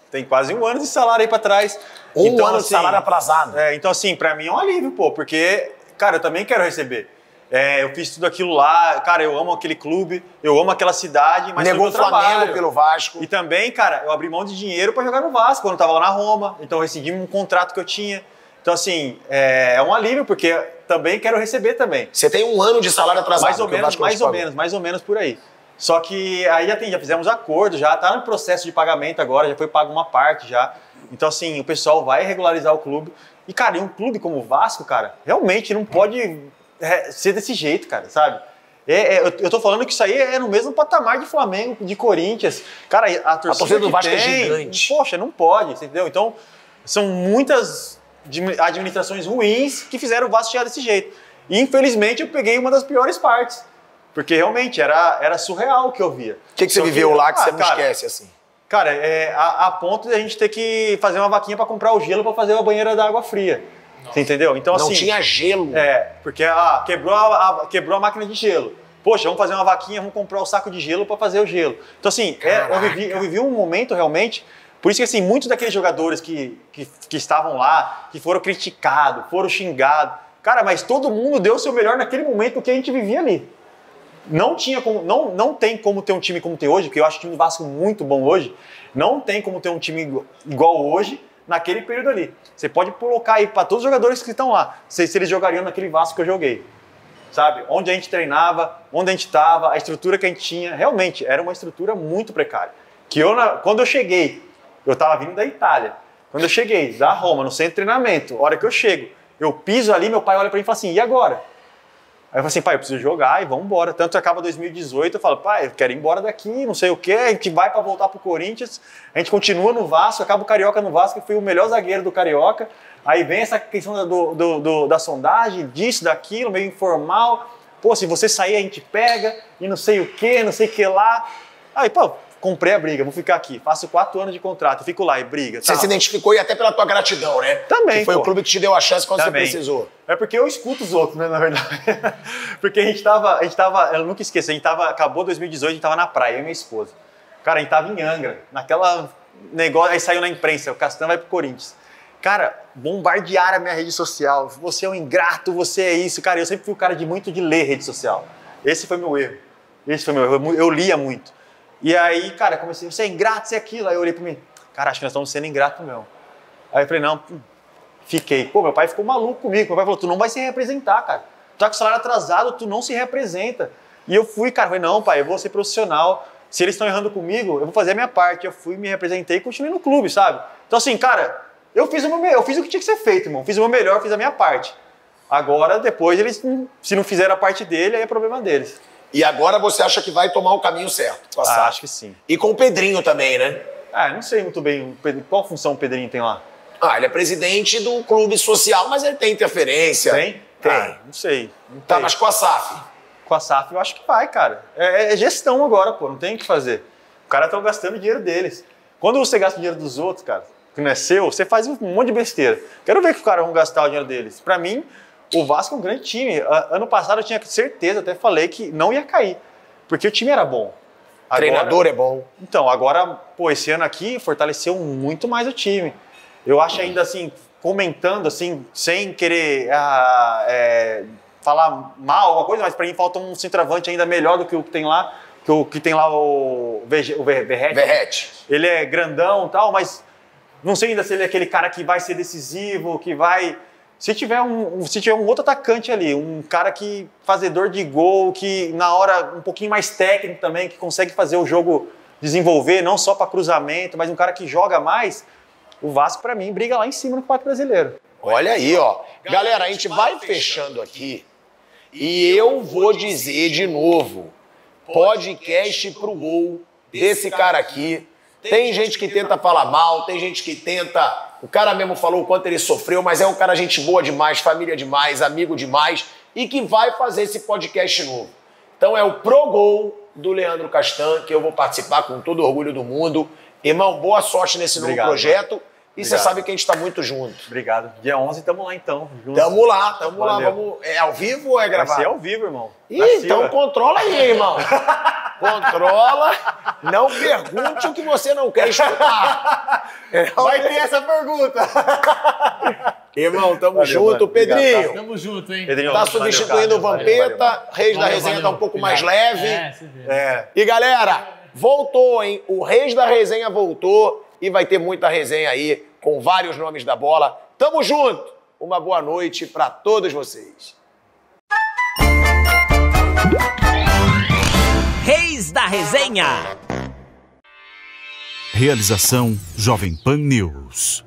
tem quase um ano de salário aí pra trás. Um ano de salário atrasado. É, então, assim, pra mim é um alívio, pô, porque, cara, eu também quero receber. É, eu fiz tudo aquilo lá, cara, eu amo aquele clube, eu amo aquela cidade, mas Negou o Flamengo trabalho. pelo Vasco. E também, cara, eu abri mão de dinheiro pra jogar no Vasco, quando eu tava lá na Roma, então eu rescindi um contrato que eu tinha. Então, assim, é, é um alívio, porque também quero receber também. Você tem um ano de salário atrasado. Mais ou menos, mais ou menos, mais ou menos por aí. Só que aí já, tem, já fizemos acordo, já tá no processo de pagamento agora, já foi pago uma parte já. Então, assim, o pessoal vai regularizar o clube. E, cara, e um clube como o Vasco, cara, realmente não pode é, ser desse jeito, cara, sabe? É, é, eu, eu tô falando que isso aí é no mesmo patamar de Flamengo, de Corinthians. Cara, a torcida, torcida do Vasco é tem, gigante. Poxa, não pode, você entendeu? Então, são muitas administrações ruins que fizeram o Vasco chegar desse jeito. E, infelizmente, eu peguei uma das piores partes. Porque realmente era, era surreal o que eu via. O que, que você Só viveu lá que ah, você não cara, esquece, assim? Cara, é, a, a ponto de a gente ter que fazer uma vaquinha para comprar o gelo para fazer a banheira da água fria. Você entendeu? Então, Não assim. tinha gelo. É, porque ah, quebrou, a, a- quebrou a máquina de gelo. Poxa, vamos fazer uma vaquinha, vamos comprar o saco de gelo para fazer o gelo. Então, assim, é, eu, vivi, eu vivi um momento realmente. Por isso que, assim, muitos daqueles jogadores que, que, que estavam lá, que foram criticados, foram xingados. Cara, mas todo mundo deu o seu melhor naquele momento que a gente vivia ali. Não tinha como, não, não tem como ter um time como tem hoje, porque eu acho o time do Vasco muito bom hoje. Não tem como ter um time igu- igual hoje naquele período ali. Você pode colocar aí para todos os jogadores que estão lá, se, se eles jogariam naquele Vasco que eu joguei. Sabe? Onde a gente treinava, onde a gente estava, a estrutura que a gente tinha, realmente era uma estrutura muito precária. Que eu, quando eu cheguei, eu estava vindo da Itália. Quando eu cheguei da Roma, no centro de treinamento, hora que eu chego, eu piso ali, meu pai olha para mim e fala assim: e agora? Aí eu falo assim, pai, eu preciso jogar e vamos embora. Tanto acaba 2018, eu falo, pai, eu quero ir embora daqui, não sei o quê, a gente vai para voltar pro Corinthians, a gente continua no Vasco, acaba o Carioca no Vasco, que fui o melhor zagueiro do Carioca. Aí vem essa questão do, do- do- da sondagem, disso, daquilo, meio informal. Pô, se você sair, a gente pega, e não sei o quê, não sei o que lá. Aí, pô, comprei a briga, vou ficar aqui, faço quatro anos de contrato, fico lá e briga. Você tá. se identificou e até pela tua gratidão, né? Também, Que foi pô. o clube que te deu a chance quando Também. você precisou. É porque eu escuto os outros, né, na verdade. <laughs> porque a gente tava, a gente tava, eu nunca esqueço, a gente tava, acabou 2018, a gente tava na praia, eu e minha esposa. Cara, a gente tava em Angra, naquela negócio, aí saiu na imprensa, o Castan vai pro Corinthians. Cara, bombardearam a minha rede social. Você é um ingrato, você é isso. Cara, eu sempre fui o cara de muito de ler rede social. Esse foi meu erro. Esse foi meu erro. Eu, lia muito. E aí, cara, comecei, você é ingrato, você é aquilo. Aí eu olhei pra mim, cara, acho que nós estamos sendo ingrato mesmo. Aí eu falei, não, hum, Fiquei. Pô, meu pai ficou maluco comigo. Meu pai falou: tu não vai se representar, cara. Tu tá com o salário atrasado, tu não se representa. E eu fui, cara, falei, não, pai, eu vou ser profissional. Se eles estão errando comigo, eu vou fazer a minha parte. Eu fui, me representei e continuei no clube, sabe? Então, assim, cara, eu fiz o meu, me- eu fiz o que tinha que ser feito, irmão. Fiz o meu melhor, fiz a minha parte. Agora, depois, eles, se não fizeram a parte dele, aí é problema deles. E agora você acha que vai tomar o caminho certo com a Ah, acho que sim. E com o Pedrinho também, né? Ah, não sei muito bem o qual função o Pedrinho tem lá. Ah, ele é presidente do clube social, mas ele tem interferência. Tem? Tem. Ah, não sei. Não Tá, sei. mas com a SAF. Com a SAF eu acho que vai, cara. É, é gestão agora, pô, não tem o que fazer. Os caras estão gastando dinheiro deles. Quando você gasta o dinheiro dos outros, cara, que não é seu, você faz um monte de besteira. Quero ver que os caras vão gastar o dinheiro deles. Pra mim, o Vasco é um grande time. Ano passado eu tinha certeza, até falei que não ia cair. Porque o time era bom. Agora- Treinador é bom. então, agora, pô, esse ano aqui fortaleceu muito mais o time. Eu acho ainda assim, comentando assim, sem querer ah, é, falar mal alguma coisa, mas pra mim falta um centroavante ainda melhor do que o que tem lá, que o que tem lá o, Vege- o. Verrete. Ele é grandão e tal, mas não sei ainda se ele é aquele cara que vai ser decisivo, que vai. Se tiver um, se tiver um outro atacante ali, um cara que fazedor de gol, que na hora um pouquinho mais técnico também, que consegue fazer o jogo desenvolver, não só para cruzamento, mas um cara que joga mais, o Vasco para mim briga lá em cima no Campeonato Brasileiro. Olha aí, ó. Galera, a gente vai fechando aqui e eu vou dizer de novo: podcast pro gol desse cara aqui. Tem gente que tenta falar mal, tem gente que tenta. O cara mesmo falou o quanto ele sofreu, mas é um cara gente boa demais, família demais, amigo demais e que vai fazer esse podcast novo. Então é o Pro Gol do Leandro Castan, que eu vou participar com todo o orgulho do mundo. Irmão, boa sorte nesse novo Obrigado, projeto. E você Obrigado. sabe que a gente está muito junto. Obrigado. Dia 11 estamos lá então. juntos. Tamo lá, tamo lá. Valeu. Vamos... É ao vivo ou é Vai gravado? ser ao vivo, irmão. Ih, então controla aí, irmão. <laughs> controla. Não pergunte o que você não quer escutar. <laughs> Vai ter essa pergunta. <laughs> Irmão, tamo Valeu, junto. mano. Obrigado, Pedrinho, Tamo junto, hein? Pedrinho, tá valeu, substituindo o cara. Valeu, Vampeta. valeu, Reis da Valeu, Resenha tá um pouco mais Obrigado. leve. É. É. E galera, voltou, hein? O Reis da Resenha voltou e vai ter muita resenha aí com vários nomes da bola. Tamo junto. Uma boa noite pra todos vocês. Reis da Resenha. Realização Jovem Pan News.